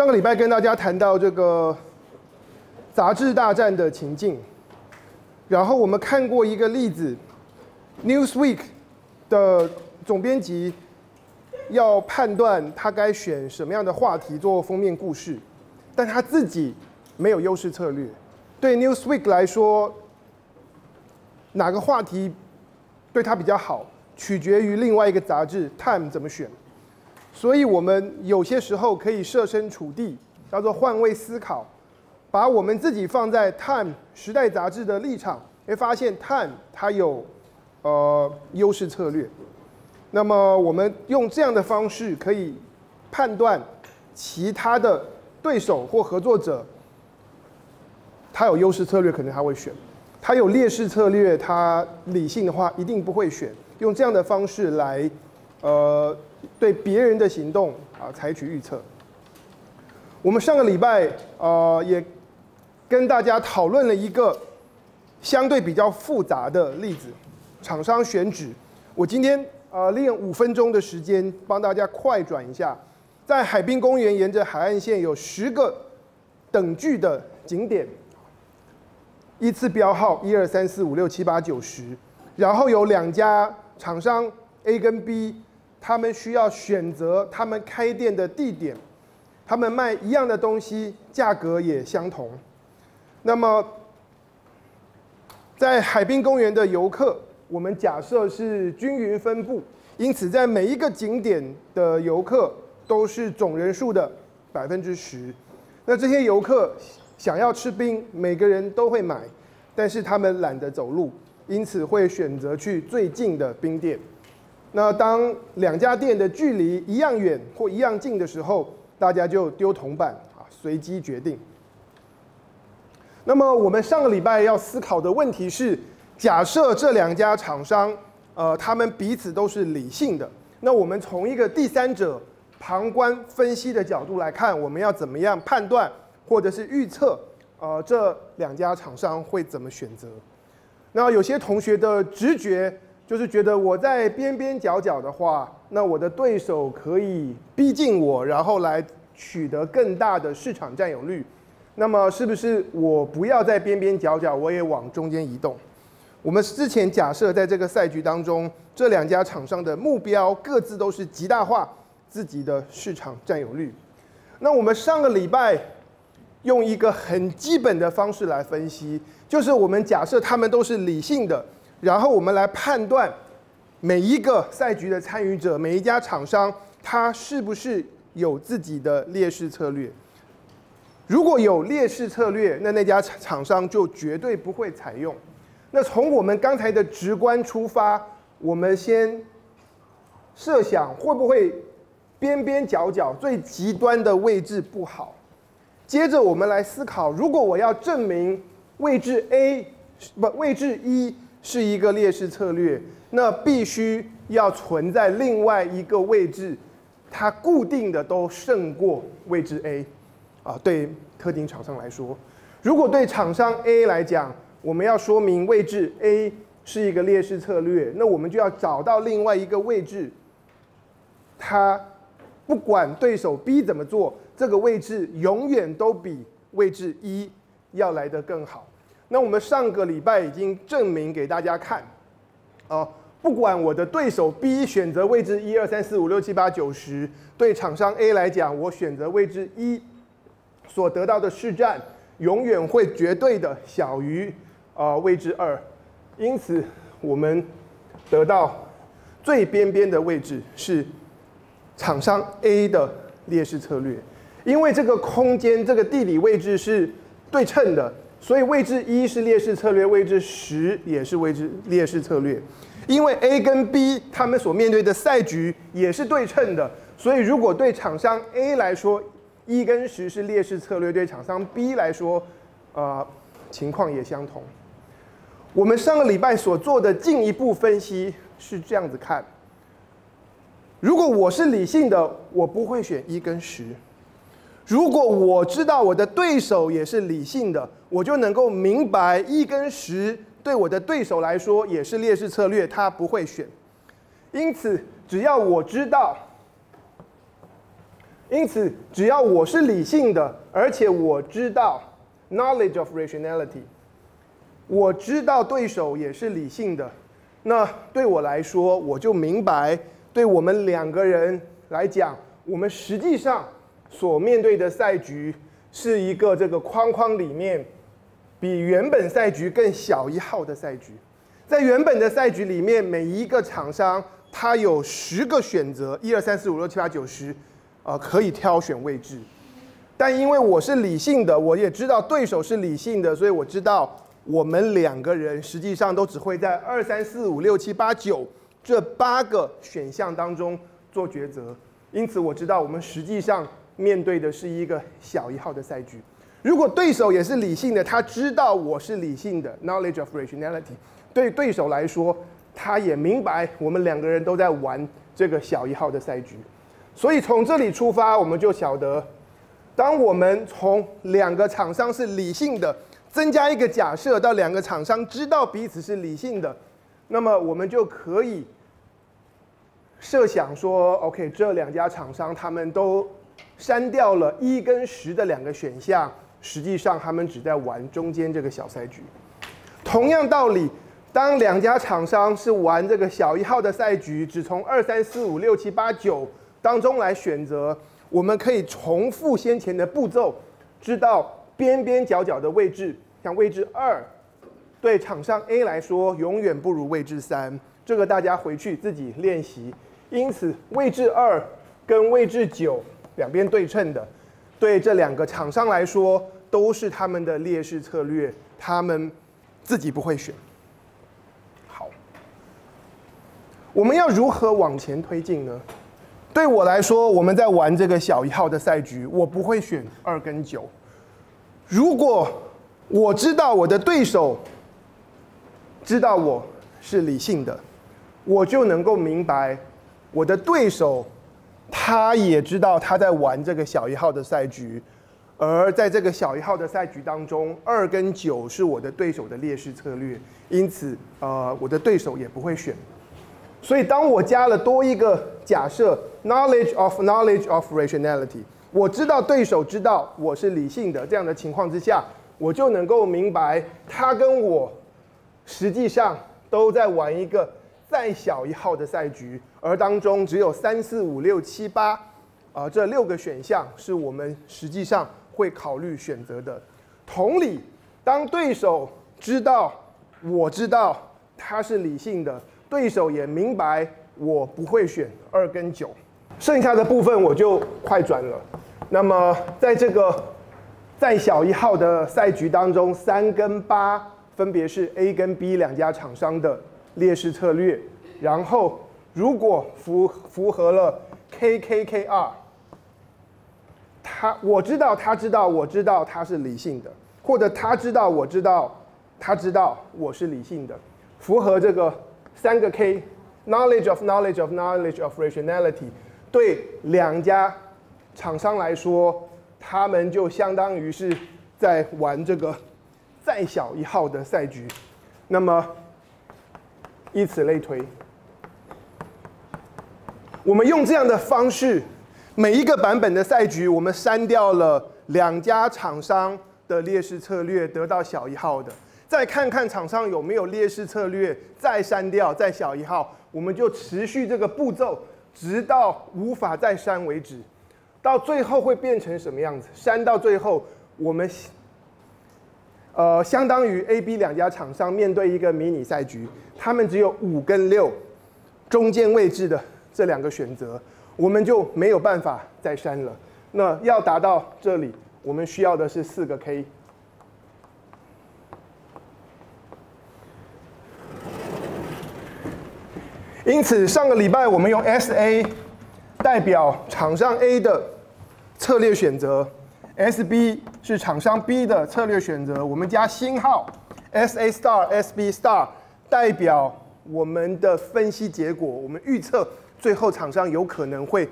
上个礼拜跟大家谈到这个杂志大战的情境，然后我们看过一个例子，Newsweek 的总编辑要判断他该选什么样的话题做封面故事，但他自己没有优势策略。对 Newsweek 来说，哪个话题对他比较好，取决于另外一个杂志 Time 怎么选。所以，我们有些时候可以设身处地，叫做换位思考，把我们自己放在《Time》时代杂志的立场，会发现《Time》它有呃优势策略。那么，我们用这样的方式可以判断其他的对手或合作者，他有优势策略，可能他会选；他有劣势策略，他理性的话一定不会选。用这样的方式来，呃。对别人的行动啊，采取预测。我们上个礼拜呃也跟大家讨论了一个相对比较复杂的例子，厂商选址。我今天呃利用五分钟的时间帮大家快转一下，在海滨公园沿着海岸线有十个等距的景点，依次标号一二三四五六七八九十，然后有两家厂商 A 跟 B。他们需要选择他们开店的地点，他们卖一样的东西，价格也相同。那么，在海滨公园的游客，我们假设是均匀分布，因此在每一个景点的游客都是总人数的百分之十。那这些游客想要吃冰，每个人都会买，但是他们懒得走路，因此会选择去最近的冰店。那当两家店的距离一样远或一样近的时候，大家就丢铜板啊，随机决定。那么我们上个礼拜要思考的问题是：假设这两家厂商，呃，他们彼此都是理性的，那我们从一个第三者旁观分析的角度来看，我们要怎么样判断或者是预测，呃，这两家厂商会怎么选择？那有些同学的直觉。就是觉得我在边边角角的话，那我的对手可以逼近我，然后来取得更大的市场占有率。那么是不是我不要在边边角角，我也往中间移动？我们之前假设在这个赛局当中，这两家厂商的目标各自都是极大化自己的市场占有率。那我们上个礼拜用一个很基本的方式来分析，就是我们假设他们都是理性的。然后我们来判断每一个赛局的参与者，每一家厂商，他是不是有自己的劣势策略？如果有劣势策略，那那家厂商就绝对不会采用。那从我们刚才的直观出发，我们先设想会不会边边角角最极端的位置不好？接着我们来思考，如果我要证明位置 A 不位置一。是一个劣势策略，那必须要存在另外一个位置，它固定的都胜过位置 A，啊，对特定厂商来说，如果对厂商 A 来讲，我们要说明位置 A 是一个劣势策略，那我们就要找到另外一个位置，它不管对手 B 怎么做，这个位置永远都比位置一要来得更好。那我们上个礼拜已经证明给大家看，啊，不管我的对手 B 选择位置一二三四五六七八九十，对厂商 A 来讲，我选择位置一，所得到的市占永远会绝对的小于啊位置二，因此我们得到最边边的位置是厂商 A 的劣势策略，因为这个空间这个地理位置是对称的。所以位置一是劣势策略，位置十也是位置劣势策略，因为 A 跟 B 他们所面对的赛局也是对称的，所以如果对厂商 A 来说，一跟十是劣势策略，对厂商 B 来说，呃，情况也相同。我们上个礼拜所做的进一步分析是这样子看：如果我是理性的，我不会选一跟十。如果我知道我的对手也是理性的，我就能够明白一跟十对我的对手来说也是劣势策略，他不会选。因此，只要我知道因此，只要我是理性的，而且我知道 knowledge of rationality，我知道对手也是理性的，那对我来说，我就明白，对我们两个人来讲，我们实际上所面对的赛局是一个这个框框里面比原本赛局更小一号的赛局。在原本的赛局里面，每一个厂商他有十个选择，一二三四五六七八九十。啊，可以挑选位置，但因为我是理性的，我也知道对手是理性的，所以我知道我们两个人实际上都只会在二三四五六七八九这八个选项当中做抉择。因此，我知道我们实际上面对的是一个小一号的赛局。如果对手也是理性的，他知道我是理性的，knowledge of rationality，对对手来说，他也明白我们两个人都在玩这个小一号的赛局。所以从这里出发，我们就晓得，当我们从两个厂商是理性的，增加一个假设到两个厂商知道彼此是理性的，那么我们就可以设想说，OK，这两家厂商他们都删掉了一跟十的两个选项，实际上他们只在玩中间这个小赛局。同样道理，当两家厂商是玩这个小一号的赛局，只从二三四五六七八九。当中来选择，我们可以重复先前的步骤，知道边边角角的位置，像位置二，对厂商 A 来说永远不如位置三，这个大家回去自己练习。因此，位置二跟位置九两边对称的，对这两个厂商来说都是他们的劣势策略，他们自己不会选。好，我们要如何往前推进呢？对我来说，我们在玩这个小一号的赛局，我不会选二跟九。如果我知道我的对手知道我是理性的，我就能够明白我的对手他也知道他在玩这个小一号的赛局，而在这个小一号的赛局当中，二跟九是我的对手的劣势策略，因此，呃，我的对手也不会选。所以，当我加了多一个假设，knowledge of knowledge of rationality，我知道对手知道我是理性的这样的情况之下，我就能够明白他跟我实际上都在玩一个再小一号的赛局，而当中只有三四五六七八啊这六个选项是我们实际上会考虑选择的。同理，当对手知道我知道他是理性的。对手也明白我不会选二跟九，剩下的部分我就快转了。那么在这个再小一号的赛局当中，三跟八分别是 A 跟 B 两家厂商的劣势策略。然后如果符符合了 K K K R，他我知道他知道我知道他是理性的，或者他知道我知道他知道我是理性的，符合这个。三个 K，knowledge of knowledge of knowledge of rationality，对两家厂商来说，他们就相当于是在玩这个再小一号的赛局。那么，以此类推，我们用这样的方式，每一个版本的赛局，我们删掉了两家厂商的劣势策略，得到小一号的。再看看场上有没有劣势策略，再删掉，再小一号，我们就持续这个步骤，直到无法再删为止。到最后会变成什么样子？删到最后，我们呃，相当于 A、B 两家厂商面对一个迷你赛局，他们只有五跟六中间位置的这两个选择，我们就没有办法再删了。那要达到这里，我们需要的是四个 K。因此，上个礼拜我们用 S A 代表厂商 A 的策略选择，S B 是厂商 B 的策略选择。我们加星号 S A star S B star 代表我们的分析结果。我们预测最后厂商有可能会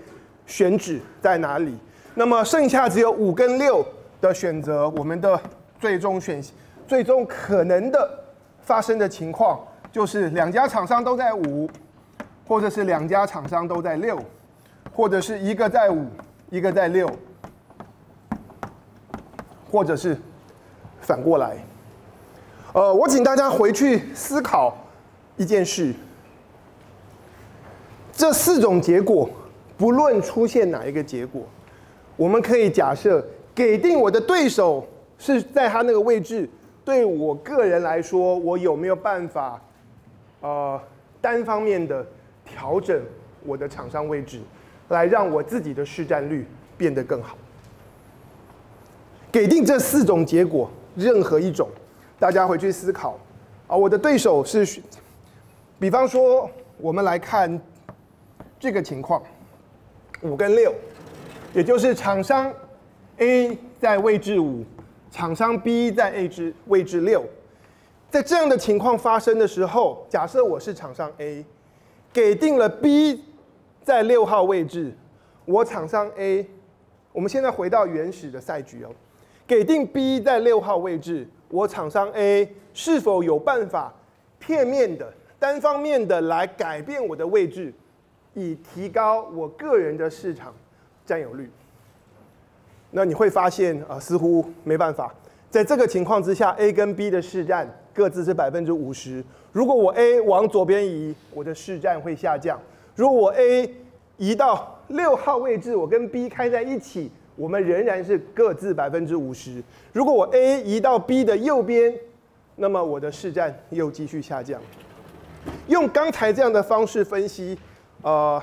选址在哪里。那么剩下只有五跟六的选择，我们的最终选最终可能的发生的情况就是两家厂商都在五。或者是两家厂商都在六，或者是一个在五，一个在六，或者是反过来。呃，我请大家回去思考一件事：这四种结果，不论出现哪一个结果，我们可以假设给定我的对手是在他那个位置，对我个人来说，我有没有办法，呃，单方面的调整我的场上位置，来让我自己的市占率变得更好？给定这四种结果，任何一种。大家回去思考啊，我的对手是，比方说，我们来看这个情况，五跟六，也就是厂商 A 在位置五，厂商 B 在 A 置位置六，在这样的情况发生的时候，假设我是厂商 A，给定了 B 在六号位置，我厂商 A，我们现在回到原始的赛局哦，给定 B 在六号位置。我厂商 A 是否有办法片面的、单方面的来改变我的位置，以提高我个人的市场占有率？那你会发现啊，似乎没办法。在这个情况之下，A 跟 B 的市占各自是百分之五十。如果我 A 往左边移，我的市占会下降；如果我 A 移到六号位置，我跟 B 开在一起。我们仍然是各自百分之五十。如果我 A 移到 B 的右边，那么我的市占又继续下降。用刚才这样的方式分析，呃，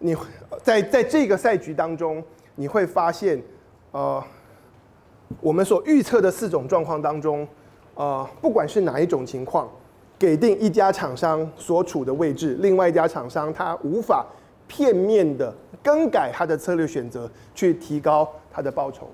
你在在这个赛局当中，你会发现，呃，我们所预测的四种状况当中，呃，不管是哪一种情况，给定一家厂商所处的位置，另外一家厂商他无法。片面的更改他的策略选择，去提高他的报酬。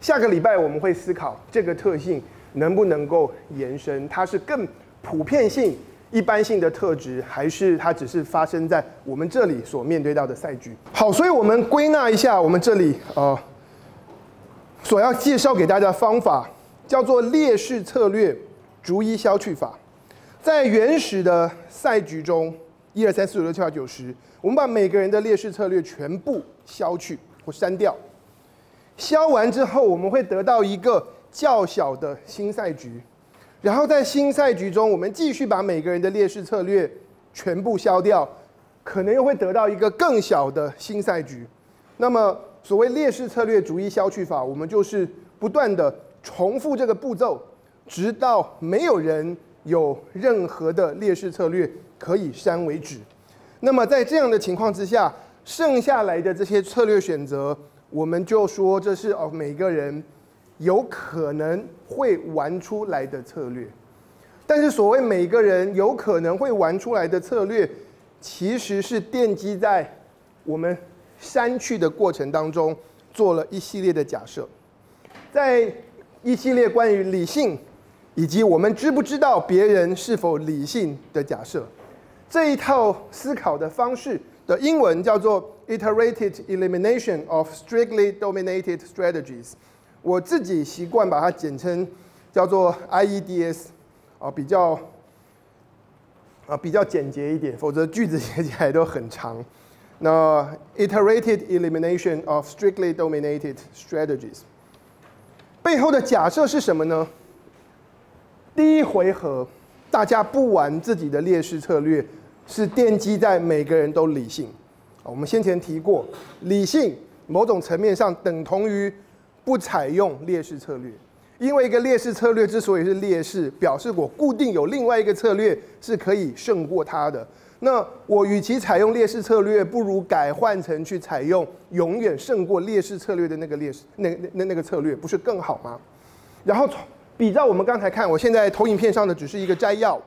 下个礼拜我们会思考这个特性能不能够延伸，它是更普遍性、一般性的特质，还是它只是发生在我们这里所面对到的赛局？好，所以我们归纳一下，我们这里呃所要介绍给大家的方法叫做劣势策略逐一消去法。在原始的赛局中，一二三四五六七八九十。我们把每个人的劣势策略全部消去或删掉，消完之后，我们会得到一个较小的新赛局，然后在新赛局中，我们继续把每个人的劣势策略全部消掉，可能又会得到一个更小的新赛局。那么，所谓劣势策略逐一消去法，我们就是不断的重复这个步骤，直到没有人有任何的劣势策略可以删为止。那么在这样的情况之下，剩下来的这些策略选择，我们就说这是哦每个人有可能会玩出来的策略。但是所谓每个人有可能会玩出来的策略，其实是奠基在我们删去的过程当中做了一系列的假设，在一系列关于理性以及我们知不知道别人是否理性的假设。这一套思考的方式的英文叫做 iterated elimination of strictly dominated strategies，我自己习惯把它简称叫做 IEDS，啊比较啊比较简洁一点，否则句子写起来都很长。那 iterated elimination of strictly dominated strategies 背后的假设是什么呢？第一回合大家不玩自己的劣势策略。是奠基在每个人都理性，我们先前提过，理性某种层面上等同于不采用劣势策略，因为一个劣势策略之所以是劣势，表示我固定有另外一个策略是可以胜过它的。那我与其采用劣势策略，不如改换成去采用永远胜过劣势策略的那个劣势那那那那个策略，不是更好吗？然后比照我们刚才看，我现在投影片上的只是一个摘要，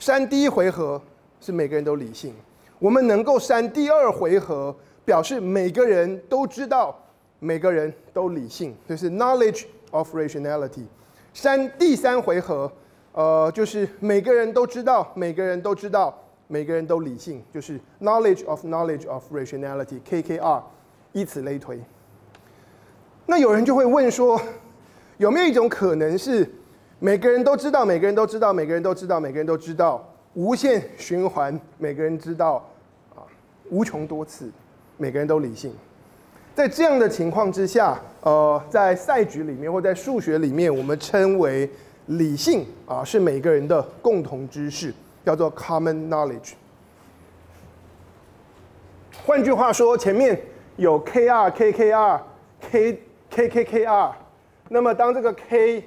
删第一回合。是每个人都理性，我们能够删第二回合，表示每个人都知道，每个人都理性，就是 knowledge of rationality。删第三回合，呃，就是每个人都知道，每个人都知道，每个人都理性，就是 knowledge of knowledge of rationality（KKR）。以此类推。那有人就会问说，有没有一种可能是每个人都知道，每个人都知道，每个人都知道，每个人都知道？无限循环，每个人知道啊，无穷多次，每个人都理性。在这样的情况之下，呃，在赛局里面或在数学里面，我们称为理性啊，是每个人的共同知识，叫做 common knowledge。换句话说，前面有 k r k k r k k k k r，那么当这个 k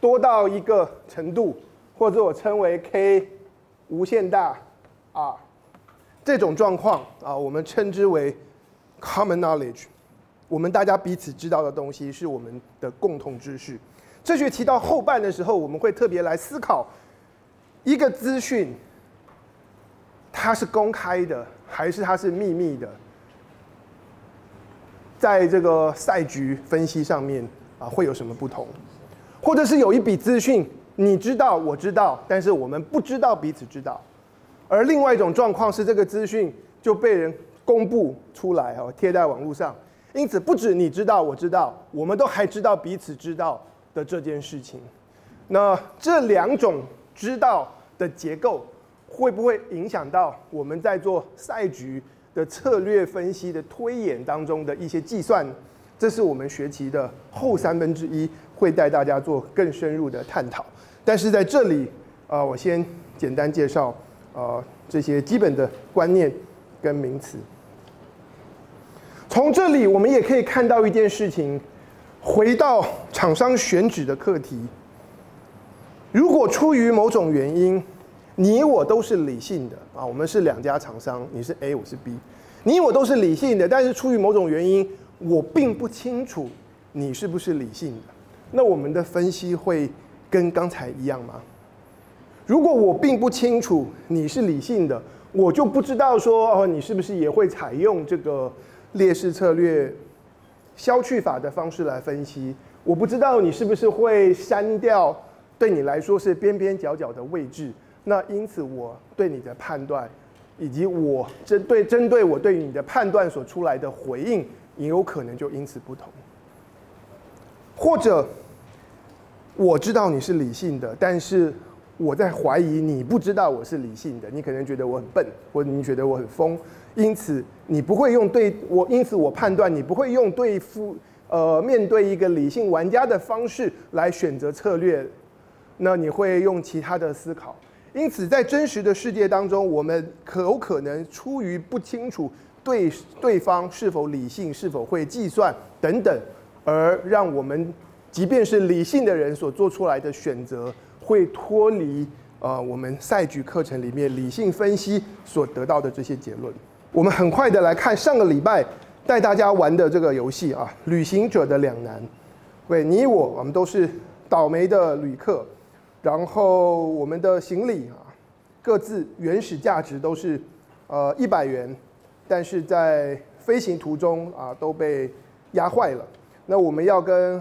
多到一个程度，或者我称为 k 无限大 r，这种状况啊，我们称之为 common knowledge。我们大家彼此知道的东西是我们的共同知识。这学期到后半的时候，我们会特别来思考一个资讯。它是公开的还是它是秘密的？在这个赛局分析上面啊，会有什么不同？或者是有一笔资讯你知道我知道，但是我们不知道彼此知道。而另外一种状况是，这个资讯就被人公布出来哦，贴在网络上。因此，不止你知道我知道，我们都还知道彼此知道的这件事情。那这两种知道的结构。会不会影响到我们在做赛局的策略分析的推演当中的一些计算？这是我们学期的后三分之一，会带大家做更深入的探讨。但是在这里，啊，我先简单介绍啊这些基本的观念跟名词。从这里我们也可以看到一件事情：回到厂商选址的课题，如果出于某种原因。你我都是理性的啊，我们是两家厂商，你是 A，我是 B，你我都是理性的，但是出于某种原因，我并不清楚你是不是理性的，那我们的分析会跟刚才一样吗？如果我并不清楚你是理性的，我就不知道说哦，你是不是也会采用这个劣势策略、消去法的方式来分析？我不知道你是不是会删掉对你来说是边边角角的位置。那因此，我对你的判断，以及我针对针对我对于你的判断所出来的回应，也有可能就因此不同。或者，我知道你是理性的，但是我在怀疑你不知道我是理性的。你可能觉得我很笨，或者你觉得我很疯，因此你不会用对我，因此我判断你不会用对付呃面对一个理性玩家的方式来选择策略，那你会用其他的思考。因此，在真实的世界当中，我们可有可能出于不清楚对对方是否理性、是否会计算等等，而让我们即便是理性的人所做出来的选择，会脱离呃我们赛局课程里面理性分析所得到的这些结论。我们很快的来看上个礼拜带大家玩的这个游戏啊，旅行者的两难。对你我，我们都是倒霉的旅客。然后我们的行李啊，各自原始价值都是呃一百元，但是在飞行途中啊都被压坏了。那我们要跟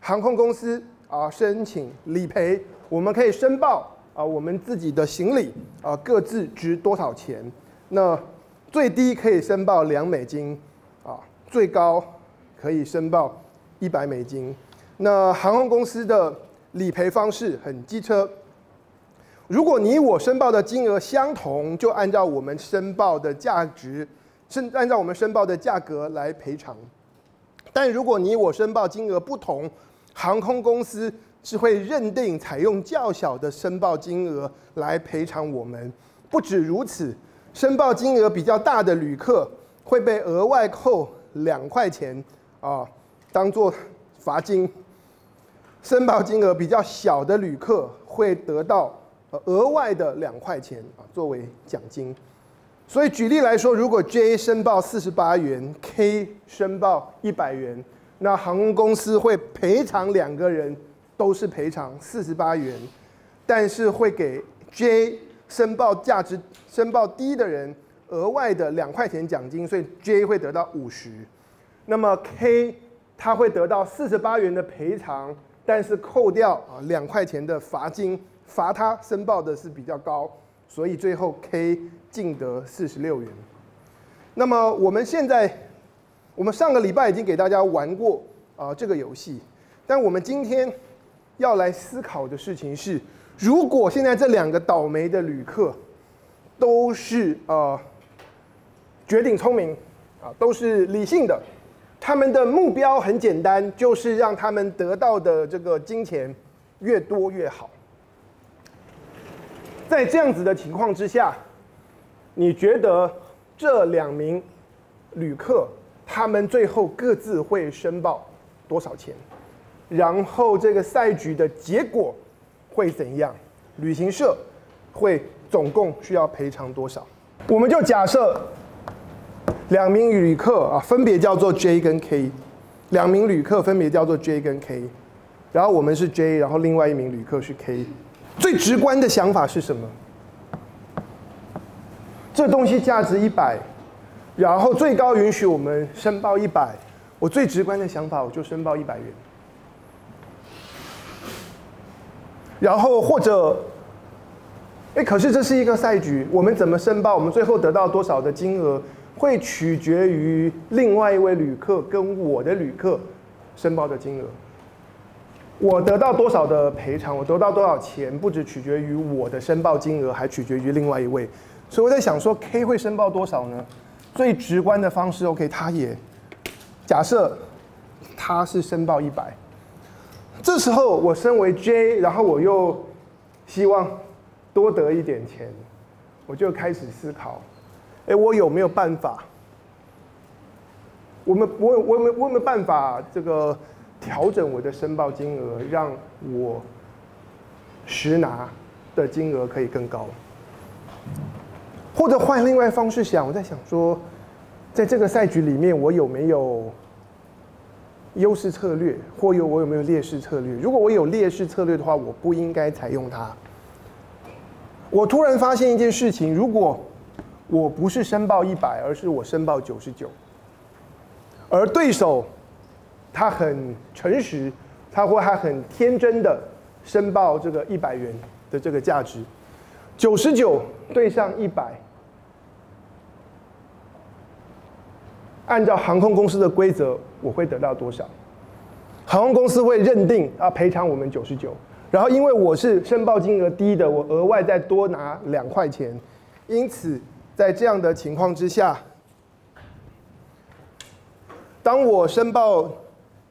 航空公司啊申请理赔，我们可以申报啊我们自己的行李啊各自值多少钱？那最低可以申报两美金啊，最高可以申报一百美金。那航空公司的。理赔方式很机车。如果你我申报的金额相同，就按照我们申报的价值，是按照我们申报的价格来赔偿。但如果你我申报金额不同，航空公司是会认定采用较小的申报金额来赔偿我们。不止如此，申报金额比较大的旅客会被额外扣两块钱啊，当做罚金。申报金额比较小的旅客会得到额外的两块钱啊，作为奖金。所以举例来说，如果 J 申报四十八元，K 申报一百元，那航空公司会赔偿两个人都是赔偿四十八元，但是会给 J 申报价值申报低的人额外的两块钱奖金，所以 J 会得到五十。那么 K 他会得到四十八元的赔偿。但是扣掉啊两块钱的罚金，罚他申报的是比较高，所以最后 K 净得四十六元。那么我们现在，我们上个礼拜已经给大家玩过啊这个游戏，但我们今天要来思考的事情是，如果现在这两个倒霉的旅客都是呃绝顶聪明，啊，都是理性的。他们的目标很简单，就是让他们得到的这个金钱越多越好。在这样子的情况之下，你觉得这两名旅客他们最后各自会申报多少钱？然后这个赛局的结果会怎样？旅行社会总共需要赔偿多少？我们就假设两名旅客啊，分别叫做 J 跟 K，两名旅客分别叫做 J 跟 K，然后我们是 J，然后另外一名旅客是 K。最直观的想法是什么？这东西价值一百，然后最高允许我们申报一百。我最直观的想法，我就申报一百元。然后或者，哎，可是这是一个赛局，我们怎么申报？我们最后得到多少的金额，会取决于另外一位旅客跟我的旅客申报的金额。我得到多少的赔偿？我得到多少钱？不只取决于我的申报金额，还取决于另外一位。所以我在想说，K 会申报多少呢？最直观的方式，OK，他也假设他是申报一百。这时候我身为 J，然后我又希望多得一点钱，我就开始思考：哎，我有没有办法？我们我我们我有没有办法这个？调整我的申报金额，让我实拿的金额可以更高，或者换另外方式想，我在想说，在这个赛局里面，我有没有优势策略，或有我有没有劣势策略？如果我有劣势策略的话，我不应该采用它。我突然发现一件事情：如果我不是申报一百，而是我申报九十九，而对手。他很诚实，他或他很天真的申报这个一百元的这个价值，九十九对上一百，按照航空公司的规则，我会得到多少？航空公司会认定啊赔偿我们九十九，然后因为我是申报金额低的，我额外再多拿两块钱，因此在这样的情况之下，当我申报。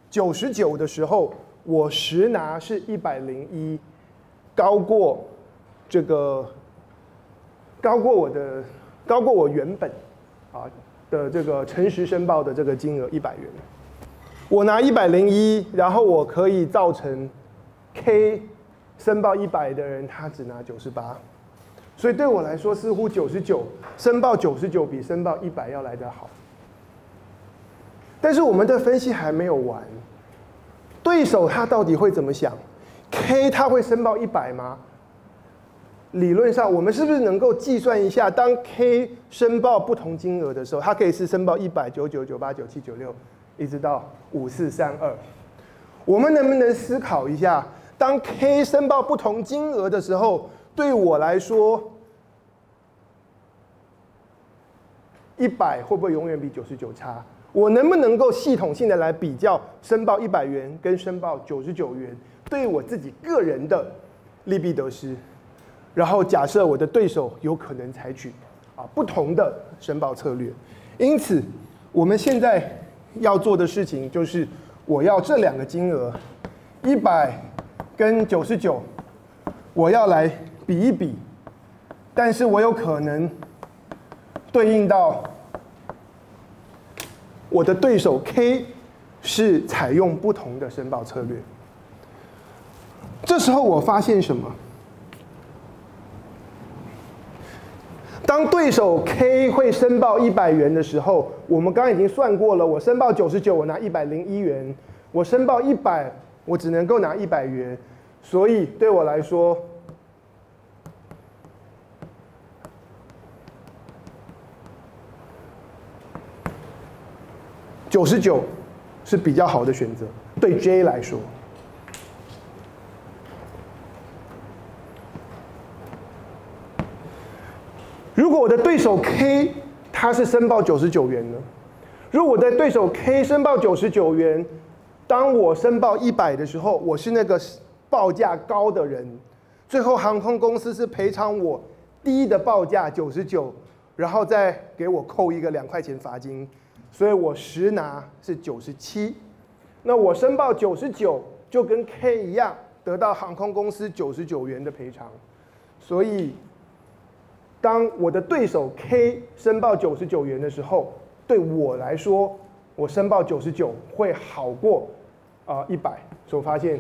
九十九的时候，我实拿是一百零一，高过这个，高过我的，高过我原本啊的这个诚实申报的这个金额一百元。我拿一百零一，然后我可以造成 K 申报一百的人他只拿九十八，所以对我来说，似乎九十九申报九十九比申报一百要来得好。但是我们的分析还没有完，对手他到底会怎么想？K 他会申报一百吗？理论上，我们是不是能够计算一下，当 K 申报不同金额的时候，它可以是申报一百、九九、九八、九七、九六，一直到五四三二。我们能不能思考一下，当 K 申报不同金额的时候，对我来说，一百会不会永远比九十九差？我能不能够系统性的来比较申报一百元跟申报九十九元，对我自己个人的利弊得失，然后假设我的对手有可能采取啊不同的申报策略，因此我们现在要做的事情就是，我要这两个金额一百跟九十九，我要来比一比，但是我有可能对应到。我的对手 K 是采用不同的申报策略。这时候我发现什么？当对手 K 会申报一百元的时候，我们刚刚已经算过了，我申报九十九，我拿一百零一元；我申报一百，我只能够拿一百元。所以对我来说。九十九是比较好的选择，对 J 来说。如果我的对手 K 他是申报九十九元呢？如果我的对手 K 申报九十九元，当我申报一百的时候，我是那个报价高的人，最后航空公司是赔偿我低的报价九十九，然后再给我扣一个两块钱罚金。所以我实拿是九十七。那我申报九十九，就跟 K 一样，得到航空公司九十九元的赔偿。所以，当我的对手 K 申报九十九元的时候，对我来说，我申报九十九会好过啊一百。所发现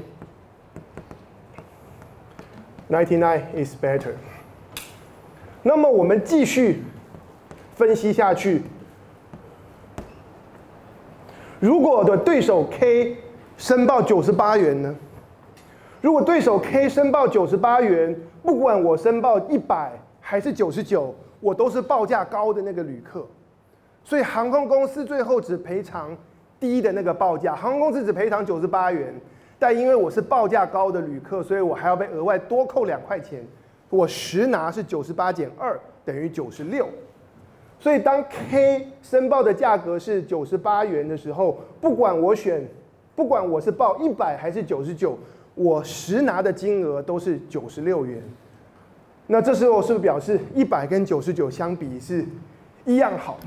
，ninety nine is better。那么我们继续分析下去。如果我的对手 K 申报九十八元呢？如果对手 K 申报九十八元，不管我申报一百还是九十九，我都是报价高的那个旅客。所以航空公司最后只赔偿低的那个报价，航空公司只赔偿九十八元，但因为我是报价高的旅客，所以我还要被额外多扣两块钱。我实拿是九十八减二等于九十六。所以，当 K 申报的价格是九十八元的时候，不管我选，不管我是报一百还是九十九，我实拿的金额都是九十六元。那这时候是不是表示一百跟九十九相比是一样好？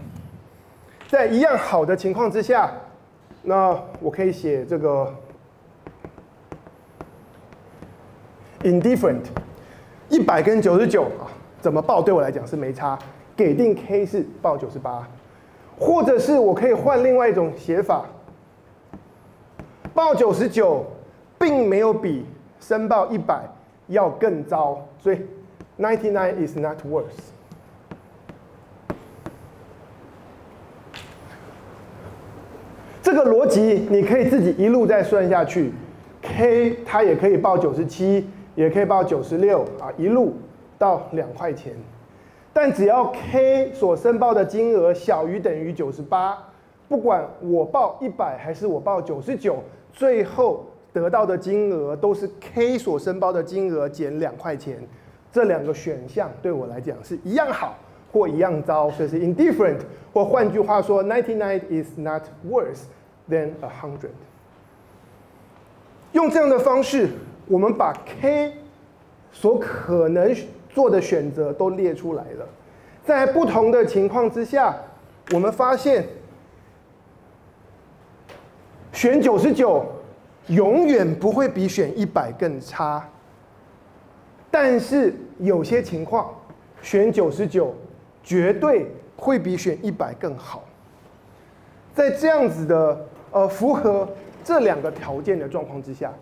在一样好的情况之下，那我可以写这个 indifferent，一百跟九十九啊，怎么报对我来讲是没差。给定 K 是报九十八，或者是我可以换另外一种写法，报九十九并没有比申报一百要更糟，所以 ninety nine is not worse。这个逻辑你可以自己一路再算下去，K 它也可以报九十七，也可以报九十六啊，一路到两块钱。但只要 K 所申报的金额小于等于九十八，不管我报一百还是我报九十九，最后得到的金额都是 K 所申报的金额减两块钱。这两个选项对我来讲是一样好或一样糟，所以是 indifferent。或换句话说，ninety nine is not worse than a hundred。用这样的方式，我们把 K 所可能。做的选择都列出来了，在不同的情况之下，我们发现选九十九永远不会比选一百更差，但是有些情况选九十九绝对会比选一百更好。在这样子的呃符合这两个条件的状况之下，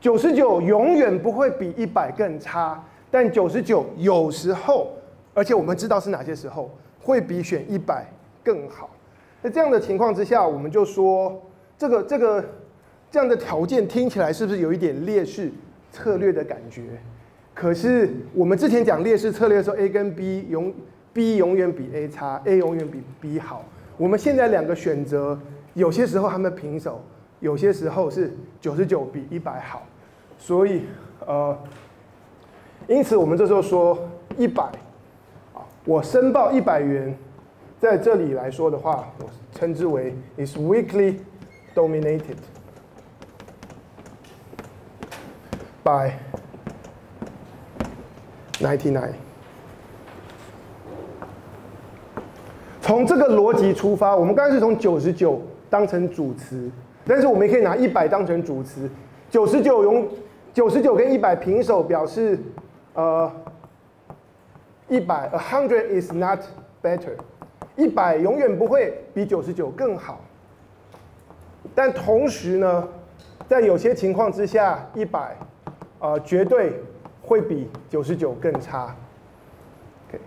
九十九永远不会比一百更差。但九十九有时候，而且我们知道是哪些时候会比选一百更好。在这样的情况之下，我们就说这个这个这样的条件听起来是不是有一点劣势策略的感觉？可是我们之前讲劣势策略的时候，A 跟 B 永 B 永远比 A 差，A 永远比 B 好。我们现在两个选择，有些时候他们平手，有些时候是九十九比一百好。所以呃。因此，我们这时候说一百，啊，我申报一百元，在这里来说的话，我称之为 is weakly dominated by ninety nine。从这个逻辑出发，我们刚才是从九十九当成主词，但是我们也可以拿一百当成主词，九十九用九十九跟一百平手，表示。呃，一百，a hundred is not better，一百永远不会比九十九更好。但同时呢，在有些情况之下，一百，呃，绝对会比九十九更差。OK，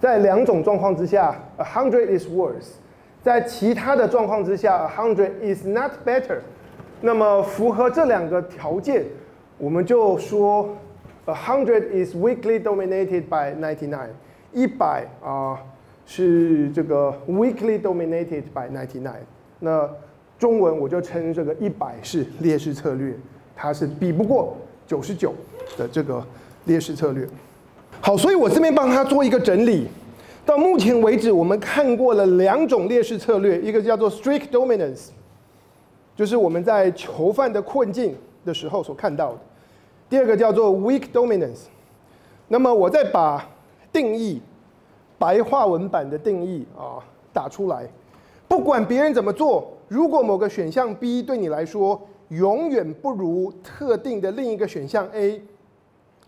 在两种状况之下，a hundred is worse，在其他的状况之下，a hundred is not better。那么符合这两个条件，我们就说。A hundred is weakly dominated by ninety nine。一百啊是这个 weakly dominated by ninety nine。那中文我就称这个一百是劣势策略，它是比不过九十九的这个劣势策略。好，所以我这边帮他做一个整理。到目前为止，我们看过了两种劣势策略，一个叫做 strict dominance，就是我们在囚犯的困境的时候所看到的。第二个叫做 weak dominance，那么我再把定义白话文版的定义啊打出来，不管别人怎么做，如果某个选项 B 对你来说永远不如特定的另一个选项 A，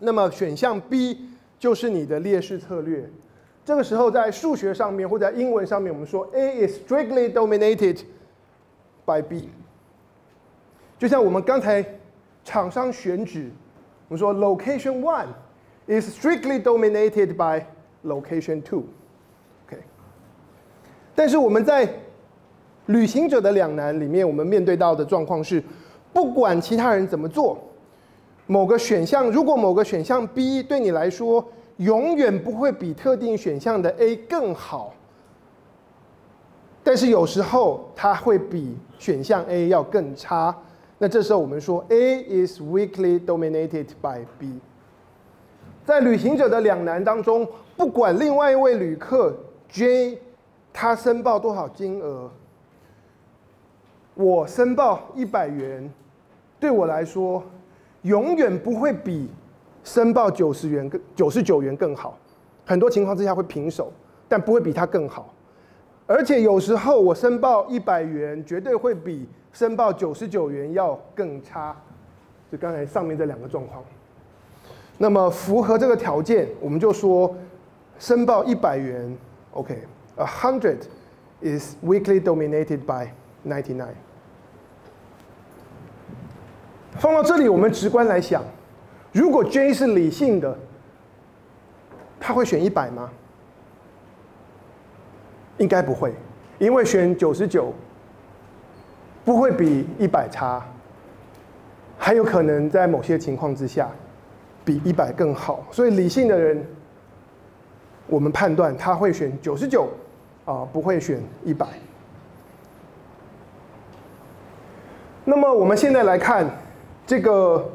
那么选项 B 就是你的劣势策略。这个时候在数学上面或者在英文上面，我们说 A is strictly dominated by B。就像我们刚才厂商选址，我们说 location one is strictly dominated by location two。OK，但是我们在旅行者的两难里面，我们面对到的状况是，不管其他人怎么做，某个选项如果某个选项 B 对你来说永远不会比特定选项的 A 更好，但是有时候它会比选项 A 要更差。那这时候我们说 A is weakly dominated by B。在旅行者的两难当中，不管另外一位旅客 J 他申报多少金额，我申报一百元，对我来说永远不会比申报九十元更九十九元更好。很多情况之下会平手，但不会比它更好。而且有时候我申报一百元，绝对会比申报九十九元要更差。就刚才上面这两个状况。那么符合这个条件，我们就说申报一百元，OK，a hundred is weakly dominated by ninety nine。放到这里，我们直观来想，如果 J 是理性的，他会选一百吗？应该不会，因为选九十九不会比一百差，还有可能在某些情况之下比一百更好。所以理性的人，我们判断他会选九十九，啊，不会选一百。那么我们现在来看。这个，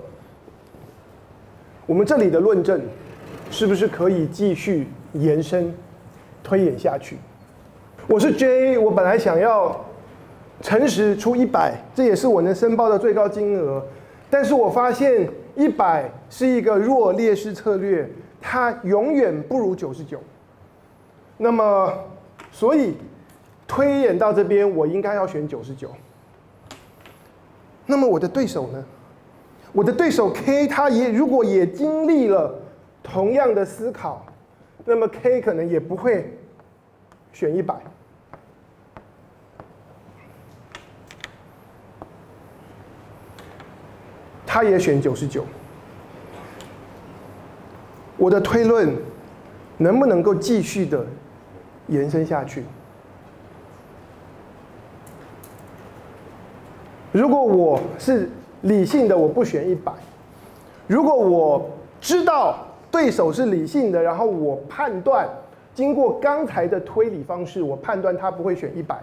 我们这里的论证是不是可以继续延伸推演下去？我是 J，我本来想要诚实出一百，这也是我能申报的最高金额。但是我发现一百是一个弱劣势策略，它永远不如九十九。那么，所以推演到这边，我应该要选九十九。那么我的对手呢？我的对手 K，他也如果也经历了同样的思考，那么 K 可能也不会选一百，他也选九十九。我的推论能不能够继续的延伸下去？如果我是。理性的我不选一百，如果我知道对手是理性的，然后我判断经过刚才的推理方式，我判断他不会选一百，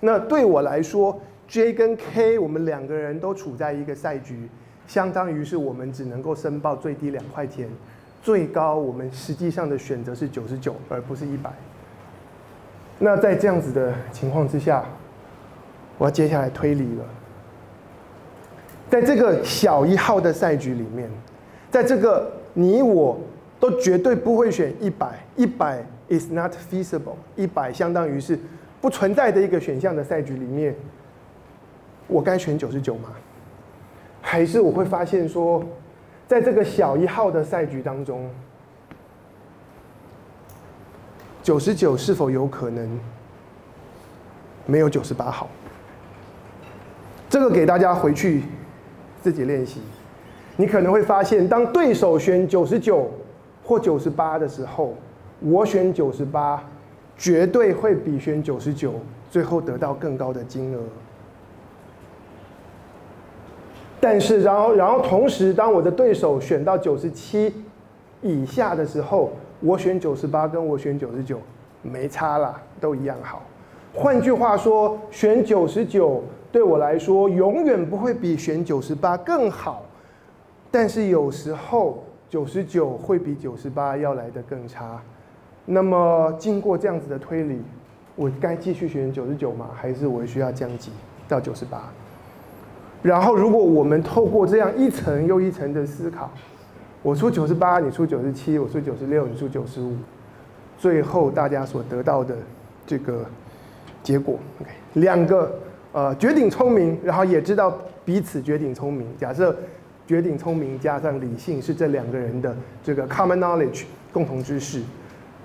那对我来说，J 跟 K 我们两个人都处在一个赛局，相当于是我们只能够申报最低两块钱，最高我们实际上的选择是九十九，而不是一百。那在这样子的情况之下，我要接下来推理了。在这个小一号的赛局里面，在这个你我都绝对不会选一百，一百 is not feasible，一百相当于是不存在的一个选项的赛局里面，我该选九十九吗？还是我会发现说，在这个小一号的赛局当中，九十九是否有可能没有九十八好？这个给大家回去。自己练习，你可能会发现，当对手选九十九或九十八的时候，我选九十八，绝对会比选九十九最后得到更高的金额。但是，然后，然后同时，当我的对手选到九十七以下的时候，我选九十八跟我选九十九没差啦，都一样好。换句话说，选九十九。对我来说，永远不会比选九十八更好，但是有时候九十九会比九十八要来的更差。那么经过这样子的推理，我该继续选九十九吗？还是我需要降级到九十八？然后，如果我们透过这样一层又一层的思考，我出九十八，你出九十七，我出九十六，你出九十五，最后大家所得到的这个结果。OK，两个呃绝顶聪明，然后也知道彼此绝顶聪明。假设绝顶聪明加上理性是这两个人的这个 common knowledge 共同知识，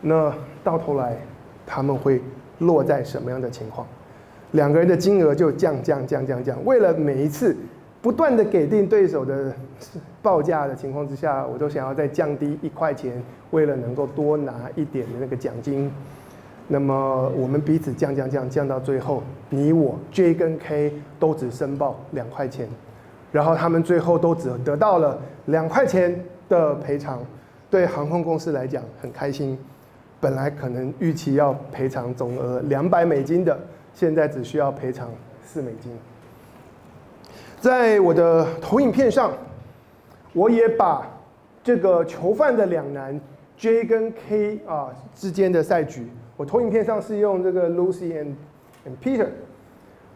那到头来他们会落在什么样的情况？两个人的金额就降降降降降。为了每一次不断的给定对手的报价的情况之下，我都想要再降低一块钱，为了能够多拿一点的那个奖金。那么我们彼此降降降降到最后，你我 J 跟 K 都只申报两块钱，然后他们最后都只得到了两块钱的赔偿。对航空公司来讲很开心，本来可能预期要赔偿总额两百美金的，现在只需要赔偿四美金。在我的投影片上，我也把这个囚犯的两难 J 跟 K 啊之间的赛局。我投影片上是用这个 Lucy and and Peter，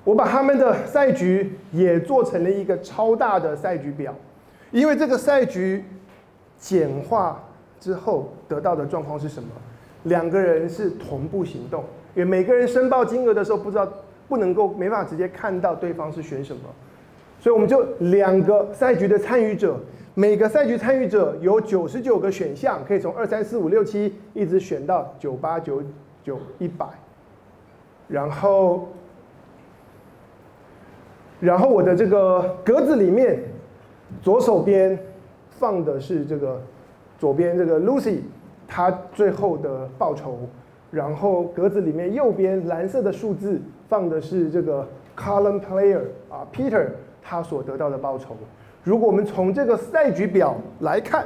我把他们的赛局也做成了一个超大的赛局表，因为这个赛局简化之后得到的状况是什么？两个人是同步行动，因为每个人申报金额的时候不知道不能够没办法直接看到对方是选什么，所以我们就两个赛局的参与者。每个赛局参与者有九十九个选项，可以从二三四五六七一直选到九八九。就一百，然后，然后我的这个格子里面，左手边放的是这个左边这个 Lucy，她最后的报酬，然后格子里面右边蓝色的数字放的是这个 Column Player 啊 Peter 他所得到的报酬。如果我们从这个赛局表来看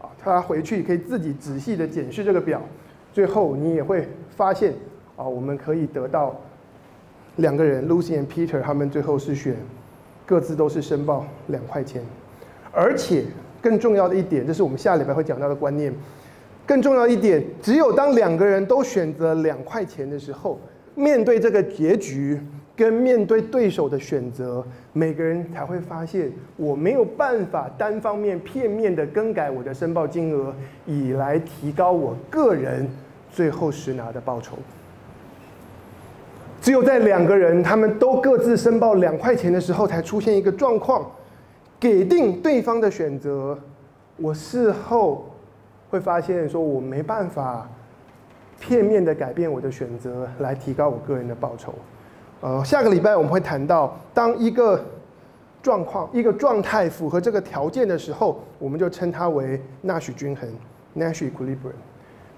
啊，他回去可以自己仔细的检视这个表。最后，你也会发现，啊，我们可以得到两个人，Lucy and Peter，他们最后是选各自都是申报两块钱，而且更重要的一点，这是我们下礼拜会讲到的观念。更重要一点，只有当两个人都选择两块钱的时候，面对这个结局跟面对对手的选择，每个人才会发现，我没有办法单方面片面的更改我的申报金额，以来提高我个人。最后实拿的报酬，只有在两个人他们都各自申报两块钱的时候，才出现一个状况，给定对方的选择。我事后会发现，说我没办法片面的改变我的选择来提高我个人的报酬。呃，下个礼拜我们会谈到，当一个状况、一个状态符合这个条件的时候，我们就称它为纳许均衡 （Nash equilibrium）。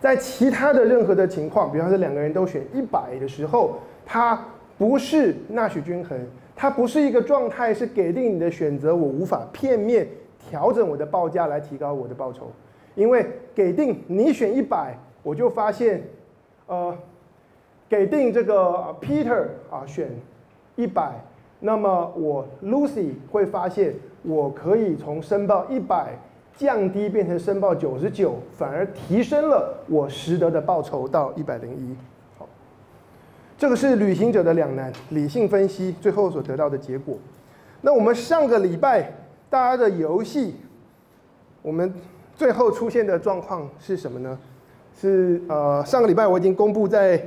在其他的任何的情况，比方说两个人都选一百的时候，它不是纳许均衡，它不是一个状态，是给定你的选择，我无法片面调整我的报价来提高我的报酬，因为给定你选一百，我就发现，呃，给定这个 Peter 啊选一百，那么我 Lucy 会发现我可以从申报一百。降低变成申报九十九，反而提升了我实得的报酬到一百零一。好，这个是旅行者的两难，理性分析最后所得到的结果。那我们上个礼拜大家的游戏，我们最后出现的状况是什么呢？是呃上个礼拜我已经公布在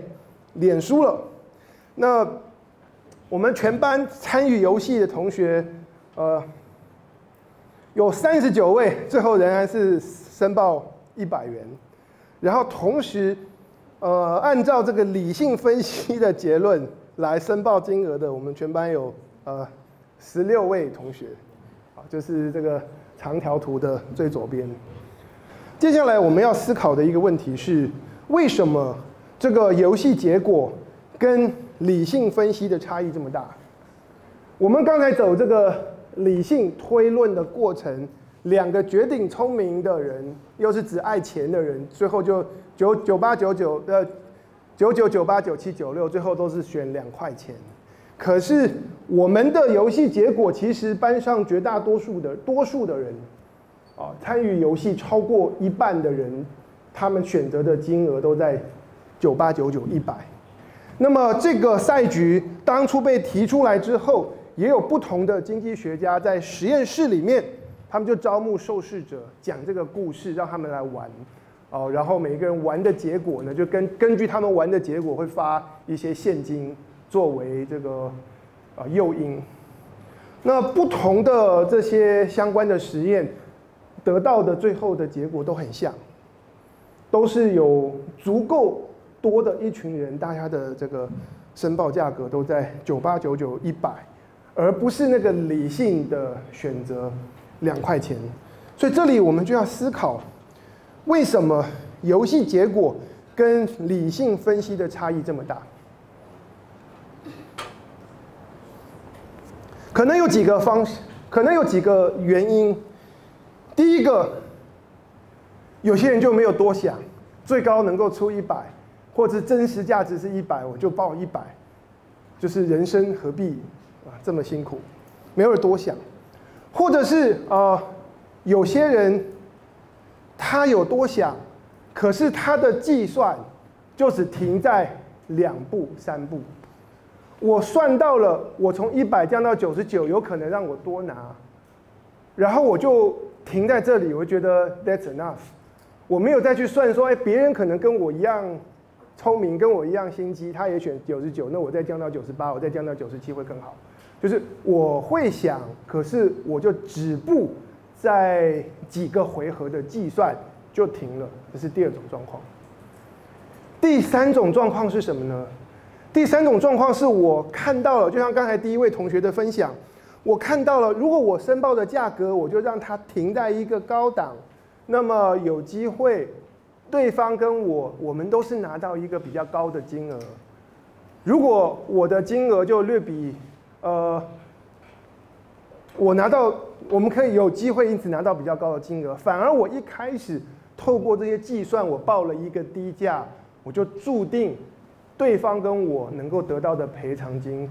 脸书了。那我们全班参与游戏的同学，呃。有三十九位，最后仍然是申报一百元，然后同时，呃，按照这个理性分析的结论来申报金额的，我们全班有呃十六位同学，啊，就是这个长条图的最左边。接下来我们要思考的一个问题是，为什么这个游戏结果跟理性分析的差异这么大？我们刚才走这个。理性推论的过程，两个绝顶聪明的人，又是只爱钱的人，最后就九九八九九呃九九九八九七九六，最后都是选两块钱。可是我们的游戏结果，其实班上绝大多数的多数的人，啊，参与游戏超过一半的人，他们选择的金额都在九八九九一百。那么这个赛局当初被提出来之后。也有不同的经济学家在实验室里面，他们就招募受试者讲这个故事，让他们来玩，哦，然后每个人玩的结果呢，就根根据他们玩的结果会发一些现金作为这个啊诱因。那不同的这些相关的实验得到的最后的结果都很像，都是有足够多的一群人，大家的这个申报价格都在九八九九一百，而不是那个理性的选择两块钱。所以这里我们就要思考，为什么游戏结果跟理性分析的差异这么大？可能有几个方，可能有几个原因。第一个，有些人就没有多想，最高能够出一百，或者真实价值是一百，我就报一百，就是人生何必这么辛苦，没有多想，或者是呃，有些人他有多想，可是他的计算就只停在两步三步。我算到了，我从一百降到九十九，有可能让我多拿，然后我就停在这里，我觉得 that's enough，我没有再去算说，哎，别人可能跟我一样聪明，跟我一样心机，他也选九十九，那我再降到九十八，我再降到九十七会更好。就是我会想，可是我就止步在几个回合的计算就停了，这是第二种状况。第三种状况是什么呢？第三种状况是我看到了，就像刚才第一位同学的分享，我看到了，如果我申报的价格，我就让它停在一个高档，那么有机会，对方跟我，我们都是拿到一个比较高的金额。如果我的金额就略比，呃，我拿到，我们可以有机会因此拿到比较高的金额，反而我一开始透过这些计算，我报了一个低价，我就注定。对方跟我能够得到的赔偿金